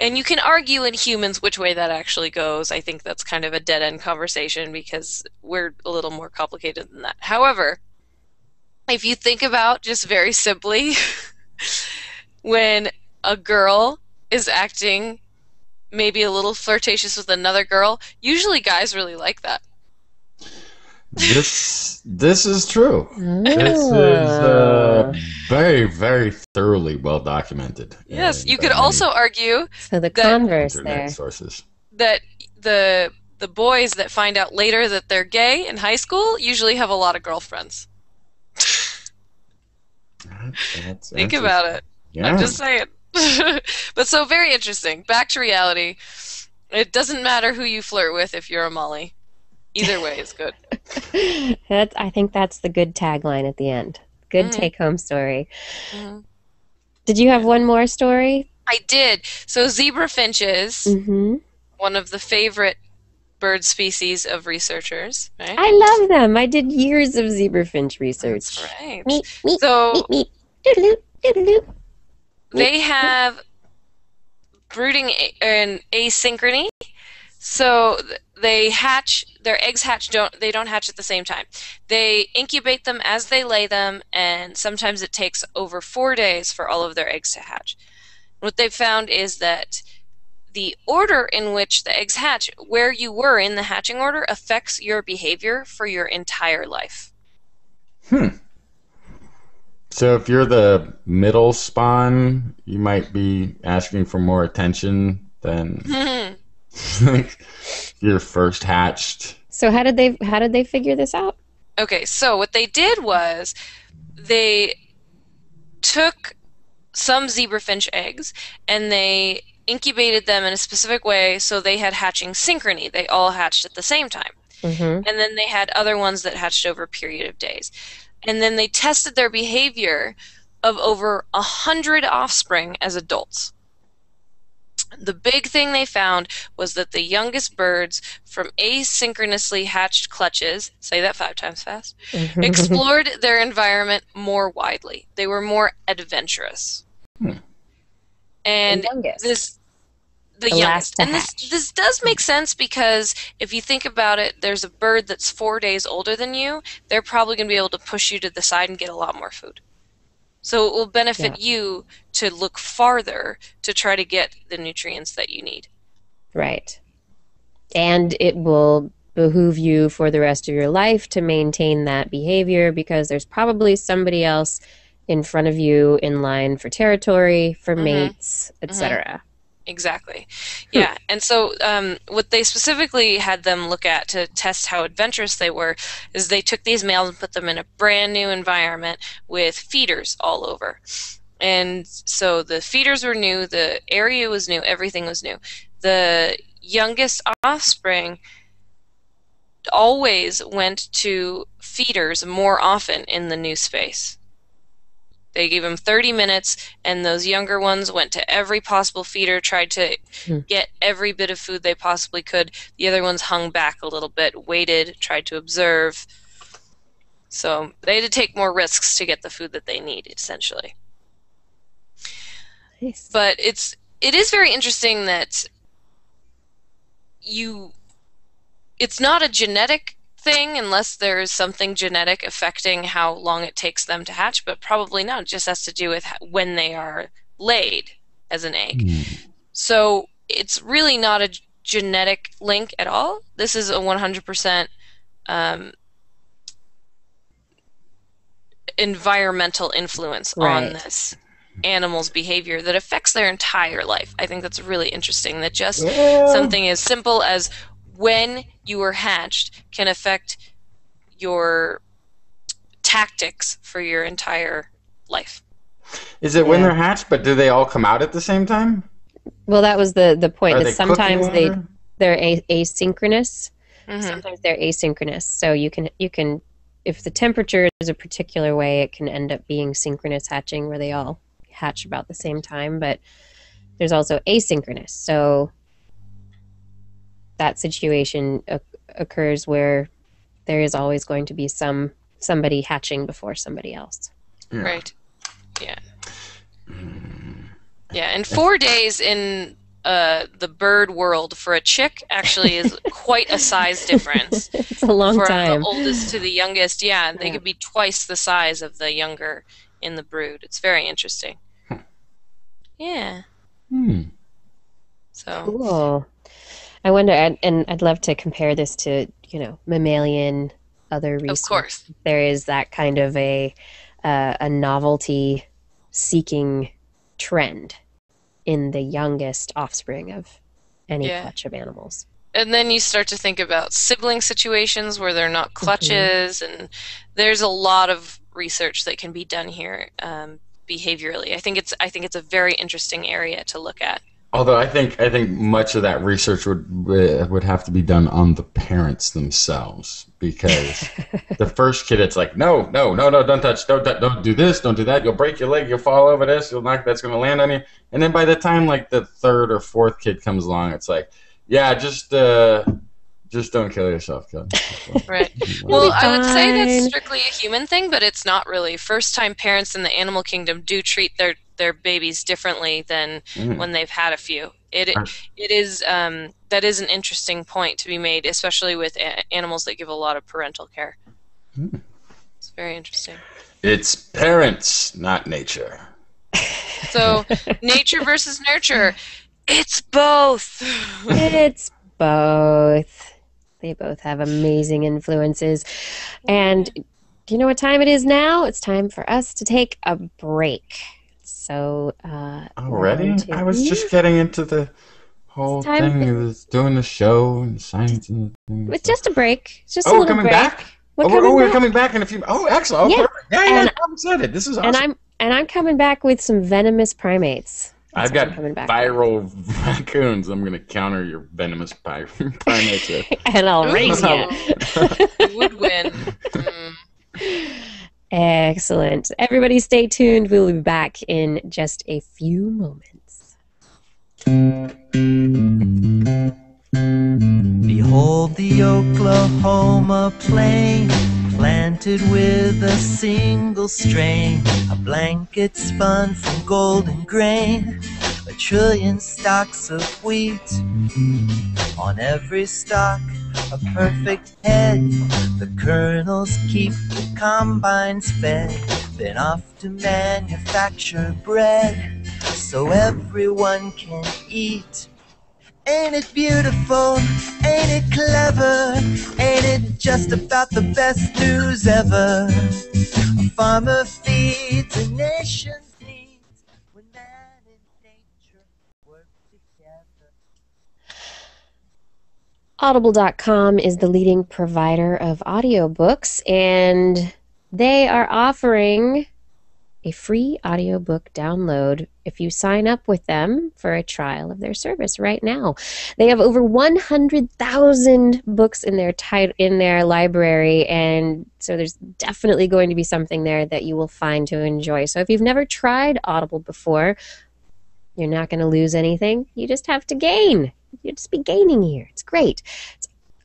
[SPEAKER 3] And you can argue in humans which way that actually goes. I think that's kind of a dead end conversation because we're a little more complicated than that. However, if you think about just very simply when a girl is acting maybe a little flirtatious with another girl, usually guys really like that.
[SPEAKER 2] This this is true. This is uh,
[SPEAKER 1] Ah.
[SPEAKER 2] very very thoroughly well documented.
[SPEAKER 3] Yes, you could also argue
[SPEAKER 1] so the converse there.
[SPEAKER 2] sources.
[SPEAKER 3] that the the boys that find out later that they're gay in high school usually have a lot of girlfriends.
[SPEAKER 2] That's
[SPEAKER 3] Think
[SPEAKER 2] interesting.
[SPEAKER 3] about it.
[SPEAKER 2] Yeah.
[SPEAKER 3] I'm just saying. but so very interesting. Back to reality. It doesn't matter who you flirt with if you're a Molly. Either way is good.
[SPEAKER 1] That I think that's the good tagline at the end. Good
[SPEAKER 3] Mhm.
[SPEAKER 1] take home story.
[SPEAKER 3] Mhm.
[SPEAKER 1] Did you have one more story?
[SPEAKER 3] I did. So zebra finches,
[SPEAKER 1] Mm-hmm.
[SPEAKER 3] one of the favorite bird species of researchers, right?
[SPEAKER 1] I love them. I did years of zebra finch research.
[SPEAKER 3] That's right.
[SPEAKER 1] Meep, meep,
[SPEAKER 3] So
[SPEAKER 1] meep. Doodaloo, doodaloo.
[SPEAKER 3] they have brooding a- and asynchrony. So they hatch their eggs hatch don't they don't hatch at the same time. They incubate them as they lay them and sometimes it takes over 4 days for all of their eggs to hatch. What they've found is that the order in which the eggs hatch, where you were in the hatching order affects your behavior for your entire life. Hmm.
[SPEAKER 2] So if you're the middle spawn, you might be asking for more attention than your first hatched.
[SPEAKER 1] So how did they how did they figure this out?
[SPEAKER 3] Okay, so what they did was they took some zebrafinch eggs and they incubated them in a specific way so they had hatching synchrony. They all hatched at the same time.
[SPEAKER 1] Mm-hmm.
[SPEAKER 3] And then they had other ones that hatched over a period of days. And then they tested their behavior of over a hundred offspring as adults. The big thing they found was that the youngest birds from asynchronously hatched clutches, say that five times fast, explored their environment more widely. They were more adventurous.
[SPEAKER 2] Hmm.
[SPEAKER 3] And
[SPEAKER 1] youngest.
[SPEAKER 3] this the,
[SPEAKER 1] The
[SPEAKER 3] youngest.
[SPEAKER 1] to
[SPEAKER 3] And this this does make sense because if you think about it, there's a bird that's four days older than you, they're probably gonna be able to push you to the side and get a lot more food. So it will benefit you to look farther to try to get the nutrients that you need.
[SPEAKER 1] Right. And it will behoove you for the rest of your life to maintain that behavior because there's probably somebody else in front of you in line for territory, for
[SPEAKER 3] Mhm.
[SPEAKER 1] mates, etc.
[SPEAKER 3] Exactly. Yeah. And so, um, what they specifically had them look at to test how adventurous they were is they took these males and put them in a brand new environment with feeders all over. And so the feeders were new, the area was new, everything was new. The youngest offspring always went to feeders more often in the new space. They gave them 30 minutes, and those younger ones went to every possible feeder, tried to
[SPEAKER 1] Hmm.
[SPEAKER 3] get every bit of food they possibly could. The other ones hung back a little bit, waited, tried to observe. So they had to take more risks to get the food that they need, essentially.
[SPEAKER 1] Nice.
[SPEAKER 3] But it's it is very interesting that you it's not a genetic thing unless there's something genetic affecting how long it takes them to hatch, but probably not. It just has to do with when they are laid as an egg. So it's really not a genetic link at all. This is a 100% um, environmental influence on this animal's behavior that affects their entire life. I think that's really interesting that just
[SPEAKER 2] Yeah.
[SPEAKER 3] something as simple as when you were hatched can affect your tactics for your entire life.
[SPEAKER 2] Is it when they're hatched, but do they all come out at the same time?
[SPEAKER 1] Well, that was the the point.
[SPEAKER 2] Are
[SPEAKER 1] That
[SPEAKER 2] they
[SPEAKER 1] sometimes they
[SPEAKER 2] together?
[SPEAKER 1] they're a- asynchronous.
[SPEAKER 3] Mhm.
[SPEAKER 1] Sometimes they're asynchronous. So you can you can if the temperature is a particular way, it can end up being synchronous hatching where they all hatch about the same time. But there's also asynchronous. So that situation occurs where there is always going to be some somebody hatching before somebody else.
[SPEAKER 2] Yeah.
[SPEAKER 3] Right. Yeah. Yeah, and four days in uh, the bird world for a chick actually is quite a size difference.
[SPEAKER 1] it's a long
[SPEAKER 3] From
[SPEAKER 1] time.
[SPEAKER 3] the oldest to the youngest, yeah, they
[SPEAKER 1] Yeah.
[SPEAKER 3] could be twice the size of the younger in the brood. It's very interesting. Yeah.
[SPEAKER 2] Hmm.
[SPEAKER 3] So
[SPEAKER 1] Cool. I wonder, and, and I'd love to compare this to, you know, mammalian other research.
[SPEAKER 3] Of course.
[SPEAKER 1] there is that kind of a uh, a novelty seeking trend in the youngest offspring of any
[SPEAKER 3] Yeah.
[SPEAKER 1] clutch of animals.
[SPEAKER 3] And then you start to think about sibling situations where they're not clutches, and there's a lot of research that can be done here um, behaviorally. I think it's I think it's a very interesting area to look at.
[SPEAKER 2] Although I think I think much of that research would uh, would have to be done on the parents themselves because the first kid it's like no no no no don't touch don't don't do this don't do that. You'll break your leg you'll fall over this you'll knock that's gonna land on you. And then by the time like the third or fourth kid comes along it's like yeah just uh just don't kill yourself kid.
[SPEAKER 3] Right. Well, I would say that's strictly a human thing, but it's not really. First time parents in the animal kingdom do treat their, their babies differently than
[SPEAKER 2] Mm.
[SPEAKER 3] when they've had a few. It it is um, that is an interesting point to be made, especially with a- animals that give a lot of parental care.
[SPEAKER 2] Hmm.
[SPEAKER 3] It's very interesting.
[SPEAKER 2] it's parents not nature
[SPEAKER 3] So, nature versus nurture, it's both.
[SPEAKER 1] it's both. They both have amazing influences. And do you know what time it is now? It's time for us to take a break. So, uh,
[SPEAKER 2] already
[SPEAKER 1] to-
[SPEAKER 2] I was just getting into the whole
[SPEAKER 1] It's time-
[SPEAKER 2] thing of doing the show and science and Things.
[SPEAKER 1] It's just a break. It's just a
[SPEAKER 2] oh we're
[SPEAKER 1] little
[SPEAKER 2] coming
[SPEAKER 1] break.
[SPEAKER 2] back
[SPEAKER 1] We're
[SPEAKER 2] oh,
[SPEAKER 1] coming
[SPEAKER 2] we're, oh, we're
[SPEAKER 1] back.
[SPEAKER 2] coming back in a few oh excellent oh,
[SPEAKER 1] Yeah.
[SPEAKER 2] perfect. yeah yeah
[SPEAKER 1] And-
[SPEAKER 2] I'm excited this is awesome
[SPEAKER 1] And I'm and I'm coming back with some venomous primates. That's
[SPEAKER 2] I've got
[SPEAKER 1] coming back
[SPEAKER 2] viral raccoons. I'm gonna counter your venomous pi- primates with.
[SPEAKER 1] and I'll raise you.
[SPEAKER 3] Would win? Mm.
[SPEAKER 1] Excellent. Everybody stay tuned. We'll be back in just a few moments.
[SPEAKER 7] Behold the Oklahoma plain, planted with a single strain, a blanket spun from golden grain, a trillion stalks of wheat. On every stalk, a perfect head. The kernels keep the combines fed, then off to manufacture bread, so everyone can eat. Ain't it beautiful? Ain't it clever? Ain't it just about the best news ever? A farmer feeds a together.
[SPEAKER 1] Audible.com is the leading provider of audiobooks, and they are offering a free audiobook download if you sign up with them for a trial of their service right now. They have over 100,000 books in their tit- in their library and so there's definitely going to be something there that you will find to enjoy. So if you've never tried Audible before, you're not going to lose anything. You just have to gain. You just be gaining here. It's great.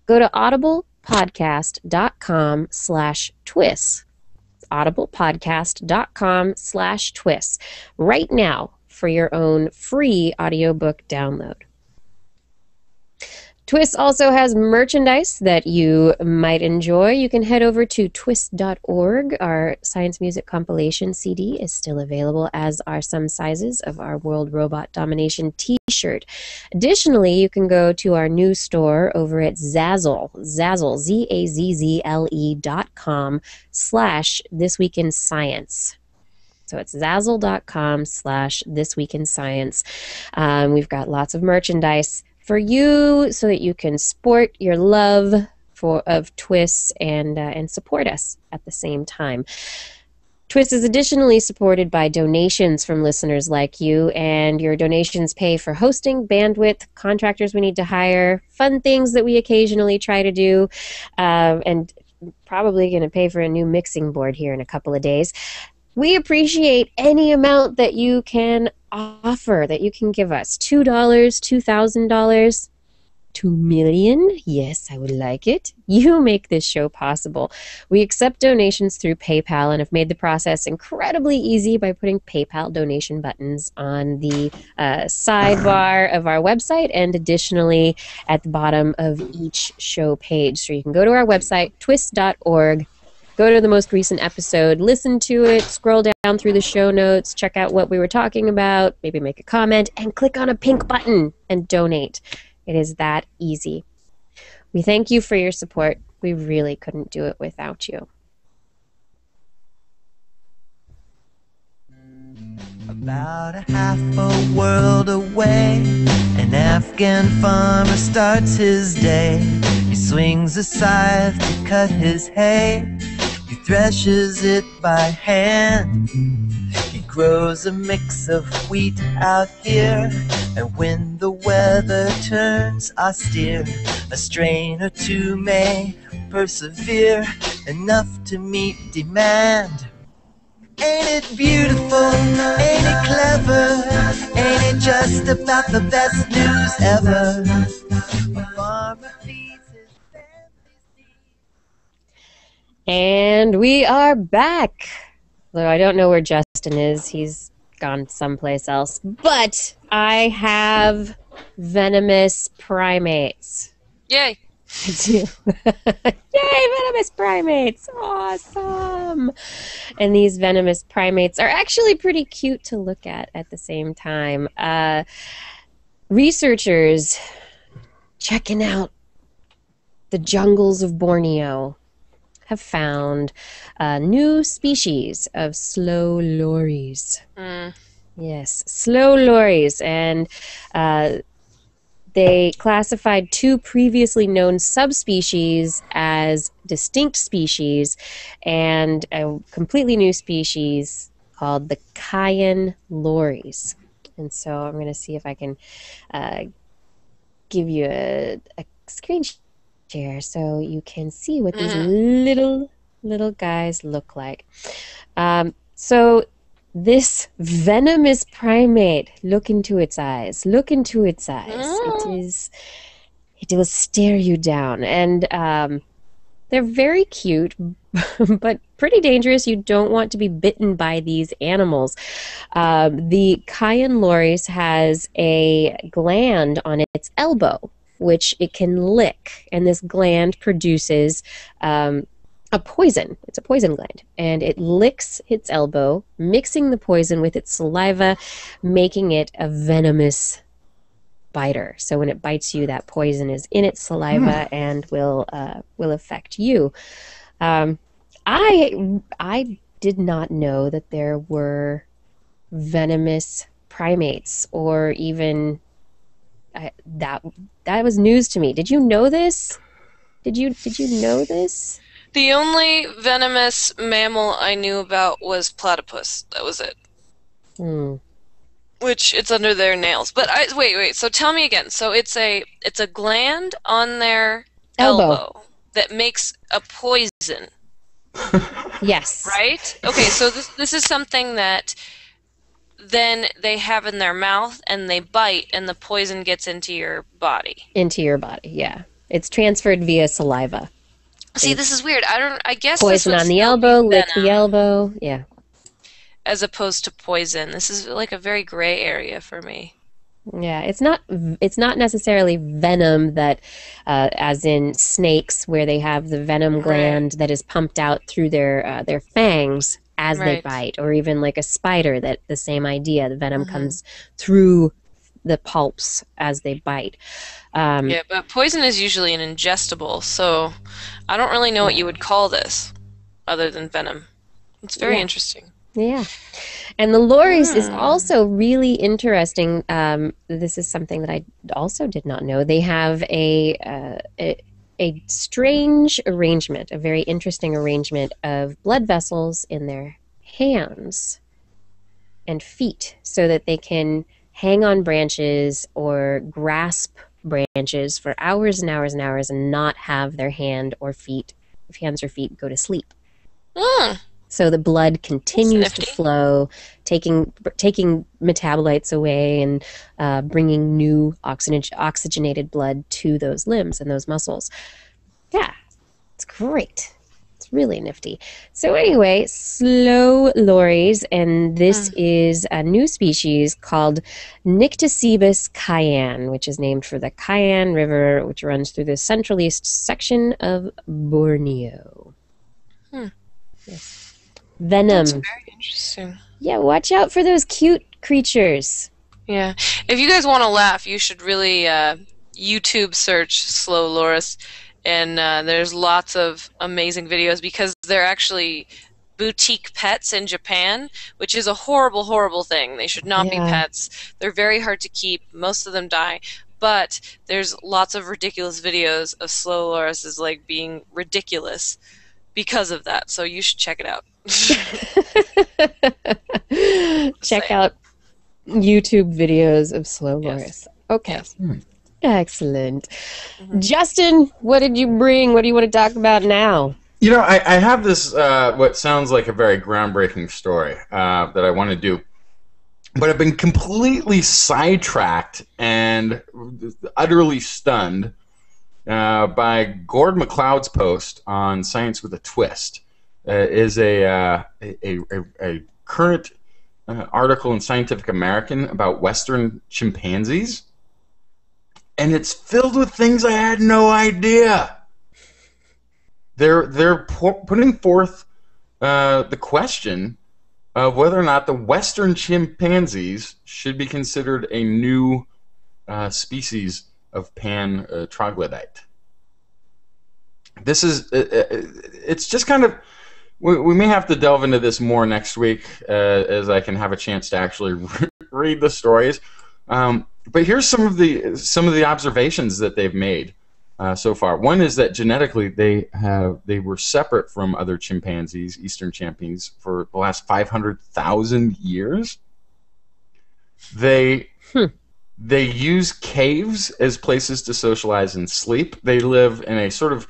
[SPEAKER 1] Go to audiblepodcast.com slash. audiblepodcast.com slash twis right now for your own free audiobook download. TWIS also has merchandise that you might enjoy. You can head over to twis.org. Our science music compilation CD is still available, as are some sizes of our World Robot Domination t shirt. Additionally, you can go to our new store over at Zazzle, Zazzle, Z A Z Z L E dot com slash This Week in Science. So it's zazzle.com slash This Week in Science. Um, we've got lots of merchandise for you so that you can sport your love for of TWIS and uh, and support us at the same time. TWIS is additionally supported by donations from listeners like you, and your donations pay for hosting, bandwidth, contractors we need to hire, fun things that we occasionally try to do, um, and probably going to pay for a new mixing board here in a couple of days. We appreciate any amount that you can offer, that you can give us. $2, $2,000, 2 million. Yes, I would like it. You make this show possible. We accept donations through PayPal and have made the process incredibly easy by putting PayPal donation buttons on the uh, sidebar of our website and additionally at the bottom of each show page. So you can go to our website, twis.org, go to the most recent episode, listen to it, scroll down through the show notes, check out what we were talking about, maybe make a comment, and click on a pink button and donate. It is that easy. We thank you for your support. We really couldn't do it without you.
[SPEAKER 7] About a half a world away, an Afghan farmer starts his day. He swings a scythe to cut his hay, threshes it by hand. He grows a mix of wheat out here, and when the weather turns austere, a strain or two may persevere enough to meet demand. Ain't it beautiful? Ain't it clever? Ain't it just about the best news ever?
[SPEAKER 1] And we are back. Though I don't know where Justin is. He's gone someplace else. But I have venomous primates.
[SPEAKER 3] Yay!
[SPEAKER 1] I do. Yay, venomous primates! Awesome! And these venomous primates are actually pretty cute to look at at the same time. Uh, researchers checking out the jungles of Borneo have found a new species of slow lories.
[SPEAKER 3] Mm.
[SPEAKER 1] Yes, slow lories, and uh, they classified two previously known subspecies as distinct species, and a completely new species called the Kayan lories. And so I'm going to see if I can uh, give you a, a screen share so you can see what these little little guys look like. Um, so this venomous primate, look into its eyes. Look into its eyes. It is. It will stare you down, and um, they're very cute, but pretty dangerous. You don't want to be bitten by these animals. Um, the Kayan loris has a gland on its elbow, which it can lick, and this gland produces. Um, a poison. It's a poison gland. And it licks its elbow, mixing the poison with its saliva, making it a venomous biter. So when it bites you, that poison is in its saliva and will uh, will affect you. Um, I I did not know that there were venomous primates or even I, that that was news to me. Did you know this? Did you did you know this?
[SPEAKER 3] The only venomous mammal I knew about was platypus. That was it.
[SPEAKER 1] Hmm.
[SPEAKER 3] Which it's under their nails. But I wait, wait. So tell me again. So it's a it's a gland on their
[SPEAKER 1] Elbow.
[SPEAKER 3] elbow, that makes a poison,
[SPEAKER 1] Yes.
[SPEAKER 3] right? Okay, so this this is something that then they have in their mouth and they bite and the poison gets into your body.
[SPEAKER 1] Into your body. Yeah. It's transferred via saliva.
[SPEAKER 3] See, this is weird. I don't I guess
[SPEAKER 1] Poison on the elbow, lick the elbow. Yeah.
[SPEAKER 3] as opposed to poison. This is like a very gray area for me.
[SPEAKER 1] Yeah, it's not it's not necessarily venom that uh, as in snakes where they have the venom gland that is pumped out through their uh, their fangs as they bite or even like a spider that the same idea the venom
[SPEAKER 3] Mm-hmm.
[SPEAKER 1] comes through the pulps as they bite. Um,
[SPEAKER 3] Yeah, but poison is usually an ingestible, so I don't really know what you would call this other than venom. It's very
[SPEAKER 1] Yeah.
[SPEAKER 3] interesting.
[SPEAKER 1] Yeah. And the loris is also really interesting. Um, this is something that I also did not know. They have a, uh, a a strange arrangement, a very interesting arrangement of blood vessels in their hands and feet so that they can hang on branches or grasp branches for hours and hours and hours and not have their hand or feet hands or feet go to sleep.
[SPEAKER 3] Mm,
[SPEAKER 1] So the blood continues to flow, taking taking metabolites away and uh, bringing new oxygen, oxygenated blood to those limbs and those muscles. Yeah, it's great. It's really nifty. So anyway, slow lories, and this is a new species called Nycticebus kayan, which is named for the Kayan River, which runs through the central east section of Borneo.
[SPEAKER 3] Hmm.
[SPEAKER 1] Yes. Venom.
[SPEAKER 3] very interesting.
[SPEAKER 1] Yeah, watch out for those cute creatures.
[SPEAKER 3] Yeah. If you guys want to laugh, you should really uh, YouTube search Slow Loris and uh, there's lots of amazing videos because they're actually boutique pets in Japan, which is a horrible, horrible thing. They should not be pets. They're very hard to keep. Most of them die. But there's lots of ridiculous videos of slow lorises like being ridiculous because of that. So you should check it out.
[SPEAKER 1] Check
[SPEAKER 3] saying.
[SPEAKER 1] out YouTube videos of slow
[SPEAKER 3] Yes.
[SPEAKER 1] Okay.
[SPEAKER 3] Yes.
[SPEAKER 1] Excellent.
[SPEAKER 3] Mhm.
[SPEAKER 1] Justin, what did you bring? What do you want to talk about now?
[SPEAKER 2] You know, I, I have this uh, what sounds like a very groundbreaking story uh, that I want to do, but I've been completely sidetracked and utterly stunned uh, by Gord McLeod's post on Science with a Twist. Uh, is a, uh, a, a a current uh, article in Scientific American about Western chimpanzees, and it's filled with things I had no idea they're they're pu- putting forth uh, the question of whether or not the Western chimpanzees should be considered a new uh, species of pan uh, troglodyte. This is it's just kind of we, we may have to delve into this more next week uh, as I can have a chance to actually read the stories. Um, but here's some of the some of the observations that they've made uh, so far. One is that genetically they have they were separate from other chimpanzees, eastern chimpanzees, for the last 500,000 years. They
[SPEAKER 1] Hmm.
[SPEAKER 2] they use caves as places to socialize and sleep. They live in a sort of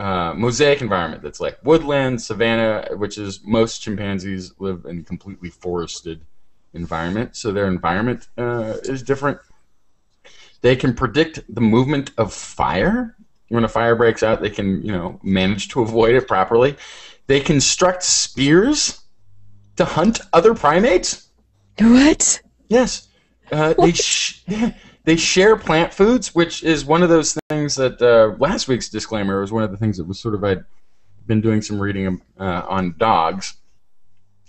[SPEAKER 2] uh, mosaic environment that's like woodland, savanna, which is most chimpanzees live in completely forested environment. So their environment uh, is different. They can predict the movement of fire. When a fire breaks out, they can, you know, manage to avoid it properly. They construct spears to hunt other primates.
[SPEAKER 1] What?
[SPEAKER 2] Yes, uh, they sh- they share plant foods, which is one of those things that uh, last week's disclaimer was one of the things that was sort of I'd been doing some reading uh, on dogs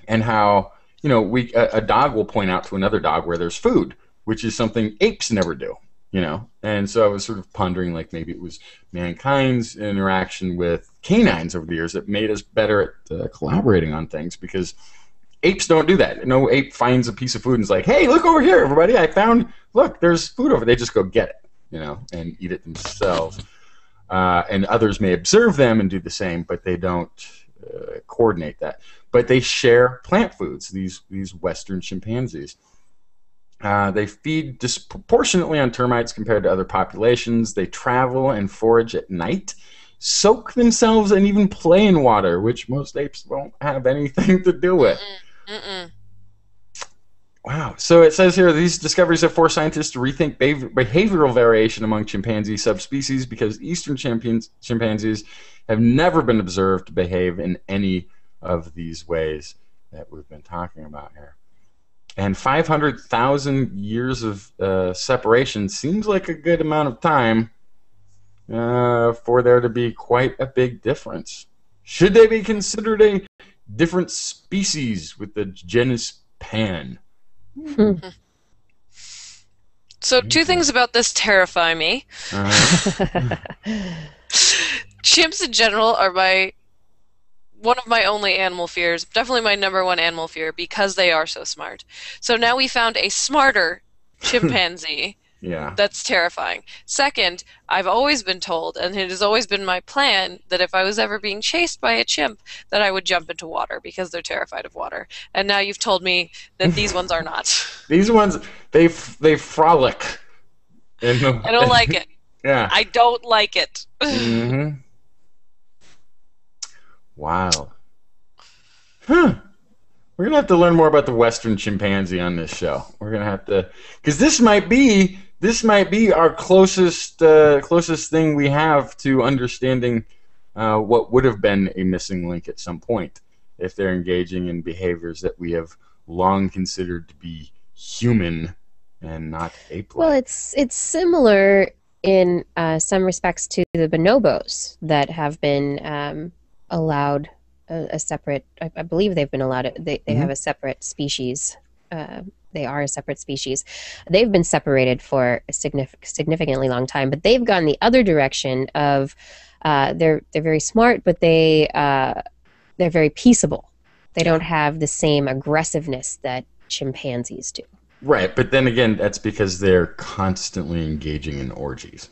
[SPEAKER 2] and how you know we a, a dog will point out to another dog where there's food, which is something apes never do. You know, and so I was sort of pondering like maybe it was mankind's interaction with canines over the years that made us better at uh, collaborating on things because apes don't do that. No ape finds a piece of food and is like, "Hey, look over here, everybody! I found. Look, there's food over." They just go get it, you know, and eat it themselves. Uh, and others may observe them and do the same, but they don't uh, coordinate that. But they share plant foods. These these Western chimpanzees. Uh, they feed disproportionately on termites compared to other populations. They travel and forage at night, soak themselves, and even play in water, which most apes won't have anything to do with.
[SPEAKER 3] Mm-mm.
[SPEAKER 2] Wow. So it says here these discoveries have forced scientists to rethink behav- behavioral variation among chimpanzee subspecies because eastern chimpanzees have never been observed to behave in any of these ways that we've been talking about here. And 500,000 years of uh, separation seems like a good amount of time uh, for there to be quite a big difference. Should they be considered a different species with the genus Pan?
[SPEAKER 3] So two things about this terrify me.
[SPEAKER 2] Uh,
[SPEAKER 3] Chimps in general are my one of my only animal fears. Definitely my number one animal fear because they are so smart. So now we found a smarter chimpanzee.
[SPEAKER 2] Yeah.
[SPEAKER 3] That's terrifying. Second, I've always been told, and it has always been my plan, that if I was ever being chased by a chimp, that I would jump into water because they're terrified of water. And now you've told me that these ones are not.
[SPEAKER 2] These ones, they f- they frolic. In the,
[SPEAKER 3] I don't like it.
[SPEAKER 2] Yeah.
[SPEAKER 3] I don't like it.
[SPEAKER 2] hmm Wow. Huh. We're gonna have to learn more about the Western chimpanzee on this show. We're gonna have to, because this might be this might be our closest uh, closest thing we have to understanding uh, what would have been a missing link at some point if they're engaging in behaviors that we have long considered to be human and not ape-like.
[SPEAKER 1] Well, it's it's similar in uh, some respects to the bonobos that have been um, allowed a, a separate. I, I believe they've been allowed. They they
[SPEAKER 2] Mhm.
[SPEAKER 1] have a separate species uh, they are a separate species. They've been separated for a signif- significantly long time, but they've gone the other direction of uh, they're they're very smart, but they uh, they're very peaceable. They don't have the same aggressiveness that chimpanzees do.
[SPEAKER 2] Right, but then again, that's because they're constantly engaging in orgies.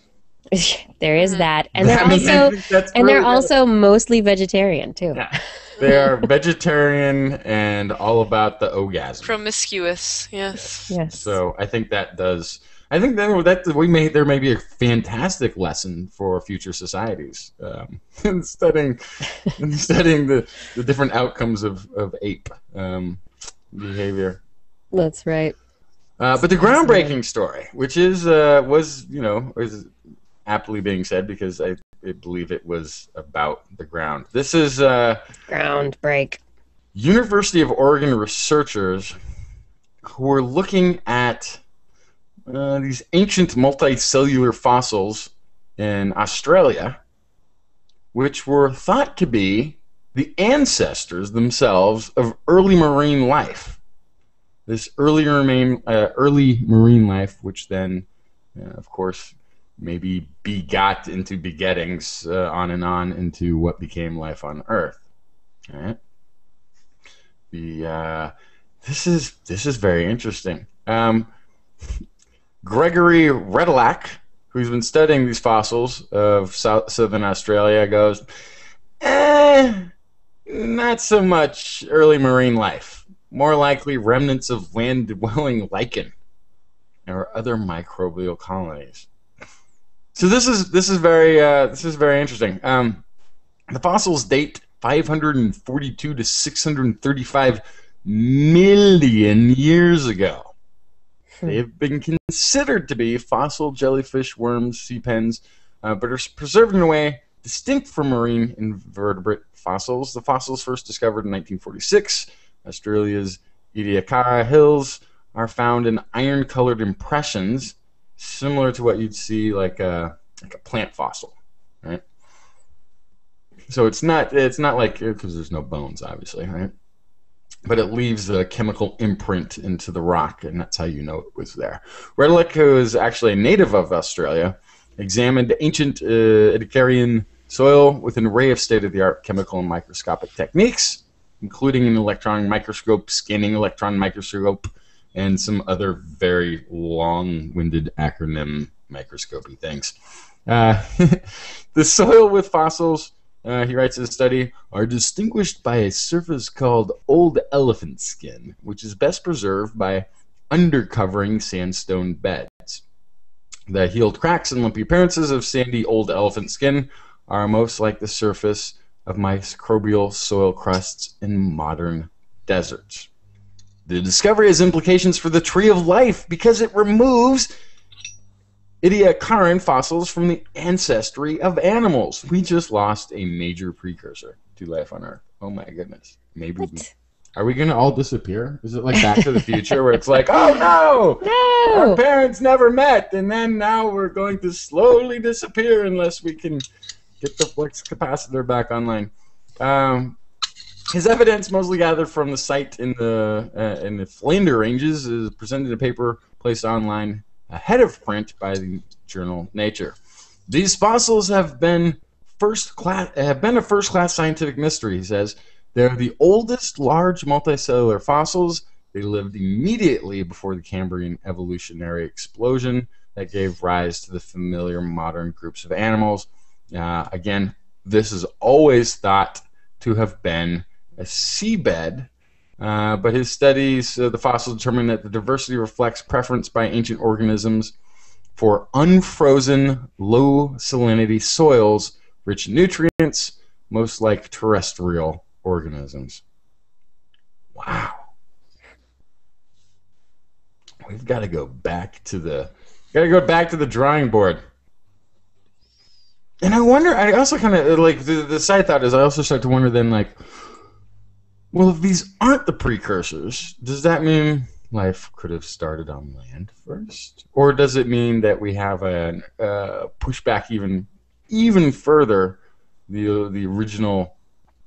[SPEAKER 1] there is
[SPEAKER 3] Mhm.
[SPEAKER 1] that, and they're
[SPEAKER 2] I mean, I
[SPEAKER 1] also
[SPEAKER 2] that's
[SPEAKER 1] and they're also mostly vegetarian too.
[SPEAKER 2] Yeah. they are vegetarian and all about the orgasm.
[SPEAKER 3] Promiscuous, yes.
[SPEAKER 1] Yes.
[SPEAKER 2] So I think that does. I think that that we may there may be a fantastic lesson for future societies um, in studying in studying the, the different outcomes of of ape um, behavior.
[SPEAKER 1] That's right.
[SPEAKER 2] Uh, but the groundbreaking story, which is uh, was you know is aptly being said because I, I believe it was about the ground. This is uh,
[SPEAKER 1] Ground break.
[SPEAKER 2] University of Oregon researchers who were looking at uh, these ancient multicellular fossils in Australia, which were thought to be the ancestors themselves of early marine life. This earlier marine, uh, early marine life, which then, uh, of course, maybe begot into begettings uh, on and on into what became life on Earth. All right the uh, this is this is very interesting. Um, Gregory Retallack, who's been studying these fossils of South, southern Australia, goes, eh, not so much early marine life. More likely remnants of land-dwelling lichen or other microbial colonies. So this is this is very uh, this is very interesting. Um, the fossils date 542 to 635 million years ago. They have been considered to be fossil jellyfish, worms, sea pens, uh, but are preserved in a way distinct from marine invertebrate fossils. The fossils first discovered in 1946. Australia's Ediacara Hills are found in iron-colored impressions, similar to what you'd see like a like a plant fossil, right? So it's not it's not like because there's no bones, obviously, right? But it leaves a chemical imprint into the rock, and that's how you know it was there. Retallack, who is actually a native of Australia, examined ancient uh, Ediacaran soil with an array of state-of-the-art chemical and microscopic techniques, including an electron microscope, scanning electron microscope, and some other very long-winded acronym microscopy things. Uh, the soil with fossils uh, he writes in his study, are distinguished by a surface called old elephant skin, which is best preserved by undercovering sandstone beds. The healed cracks and lumpy appearances of sandy old elephant skin are most like the surface of microbial soil crusts in modern deserts. The discovery has implications for the tree of life because it removes Ediacaran fossils from the ancestry of animals. We just lost a major precursor to life on Earth. Oh my goodness. Maybe we, are we gonna all disappear? Is it like Back to the Future where it's like, oh no,
[SPEAKER 1] No!
[SPEAKER 2] our parents never met, and then now we're going to slowly disappear unless we can get the flux capacitor back online. Um, his evidence, mostly gathered from the site in the uh, in the Flinders Ranges, is presented in a paper placed online ahead of print by the journal Nature. These fossils have been first class have been a first class scientific mystery. He says they're the oldest large multicellular fossils. They lived immediately before the Cambrian evolutionary explosion that gave rise to the familiar modern groups of animals. Uh, again, this is always thought to have been a seabed uh, but his studies, uh, the fossils determine that the diversity reflects preference by ancient organisms for unfrozen, low salinity soils rich in nutrients, most like terrestrial organisms. Wow. We've got to go back to the got to go back to the drawing board. And I wonder. I also kind of like the, the side thought is I also start to wonder then like well, if these aren't the precursors, does that mean life could have started on land first, or does it mean that we have a uh, pushback even even further the the original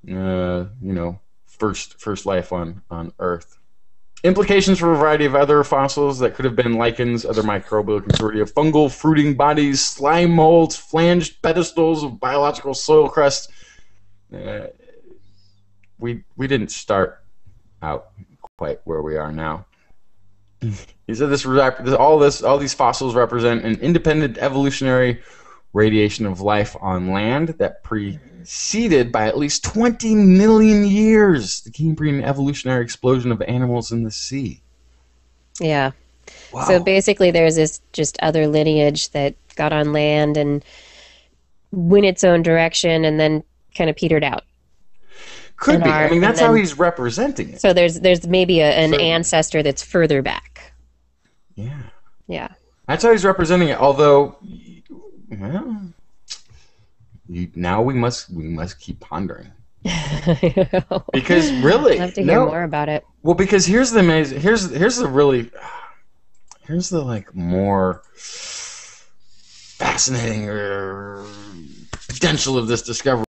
[SPEAKER 2] uh, you know first first life on on Earth? Implications for a variety of other fossils that could have been lichens, other microbial consortia, fungal fruiting bodies, slime molds, flanged pedestals of biological soil crust. Uh, we we didn't start out quite where we are now. He said this rep- all this all these fossils represent an independent evolutionary radiation of life on land that preceded by at least 20 million years the Cambrian evolutionary explosion of animals in the sea.
[SPEAKER 1] Yeah.
[SPEAKER 2] Wow.
[SPEAKER 1] So basically, there's this just other lineage that got on land and went its own direction and then kind of petered out.
[SPEAKER 2] Could be.
[SPEAKER 1] our-
[SPEAKER 2] I mean, that's
[SPEAKER 1] and
[SPEAKER 2] how he's representing it.
[SPEAKER 1] So there's there's maybe a, an ancestor that's further back.
[SPEAKER 2] yeah.
[SPEAKER 1] Yeah.
[SPEAKER 2] That's how he's representing it. Although, well, you, now we must we must keep pondering because really,
[SPEAKER 1] I'd love to hear
[SPEAKER 2] no,
[SPEAKER 1] more about it.
[SPEAKER 2] Well, because here's the amazing. Here's here's the really. Here's the like more fascinating uh, potential of this discovery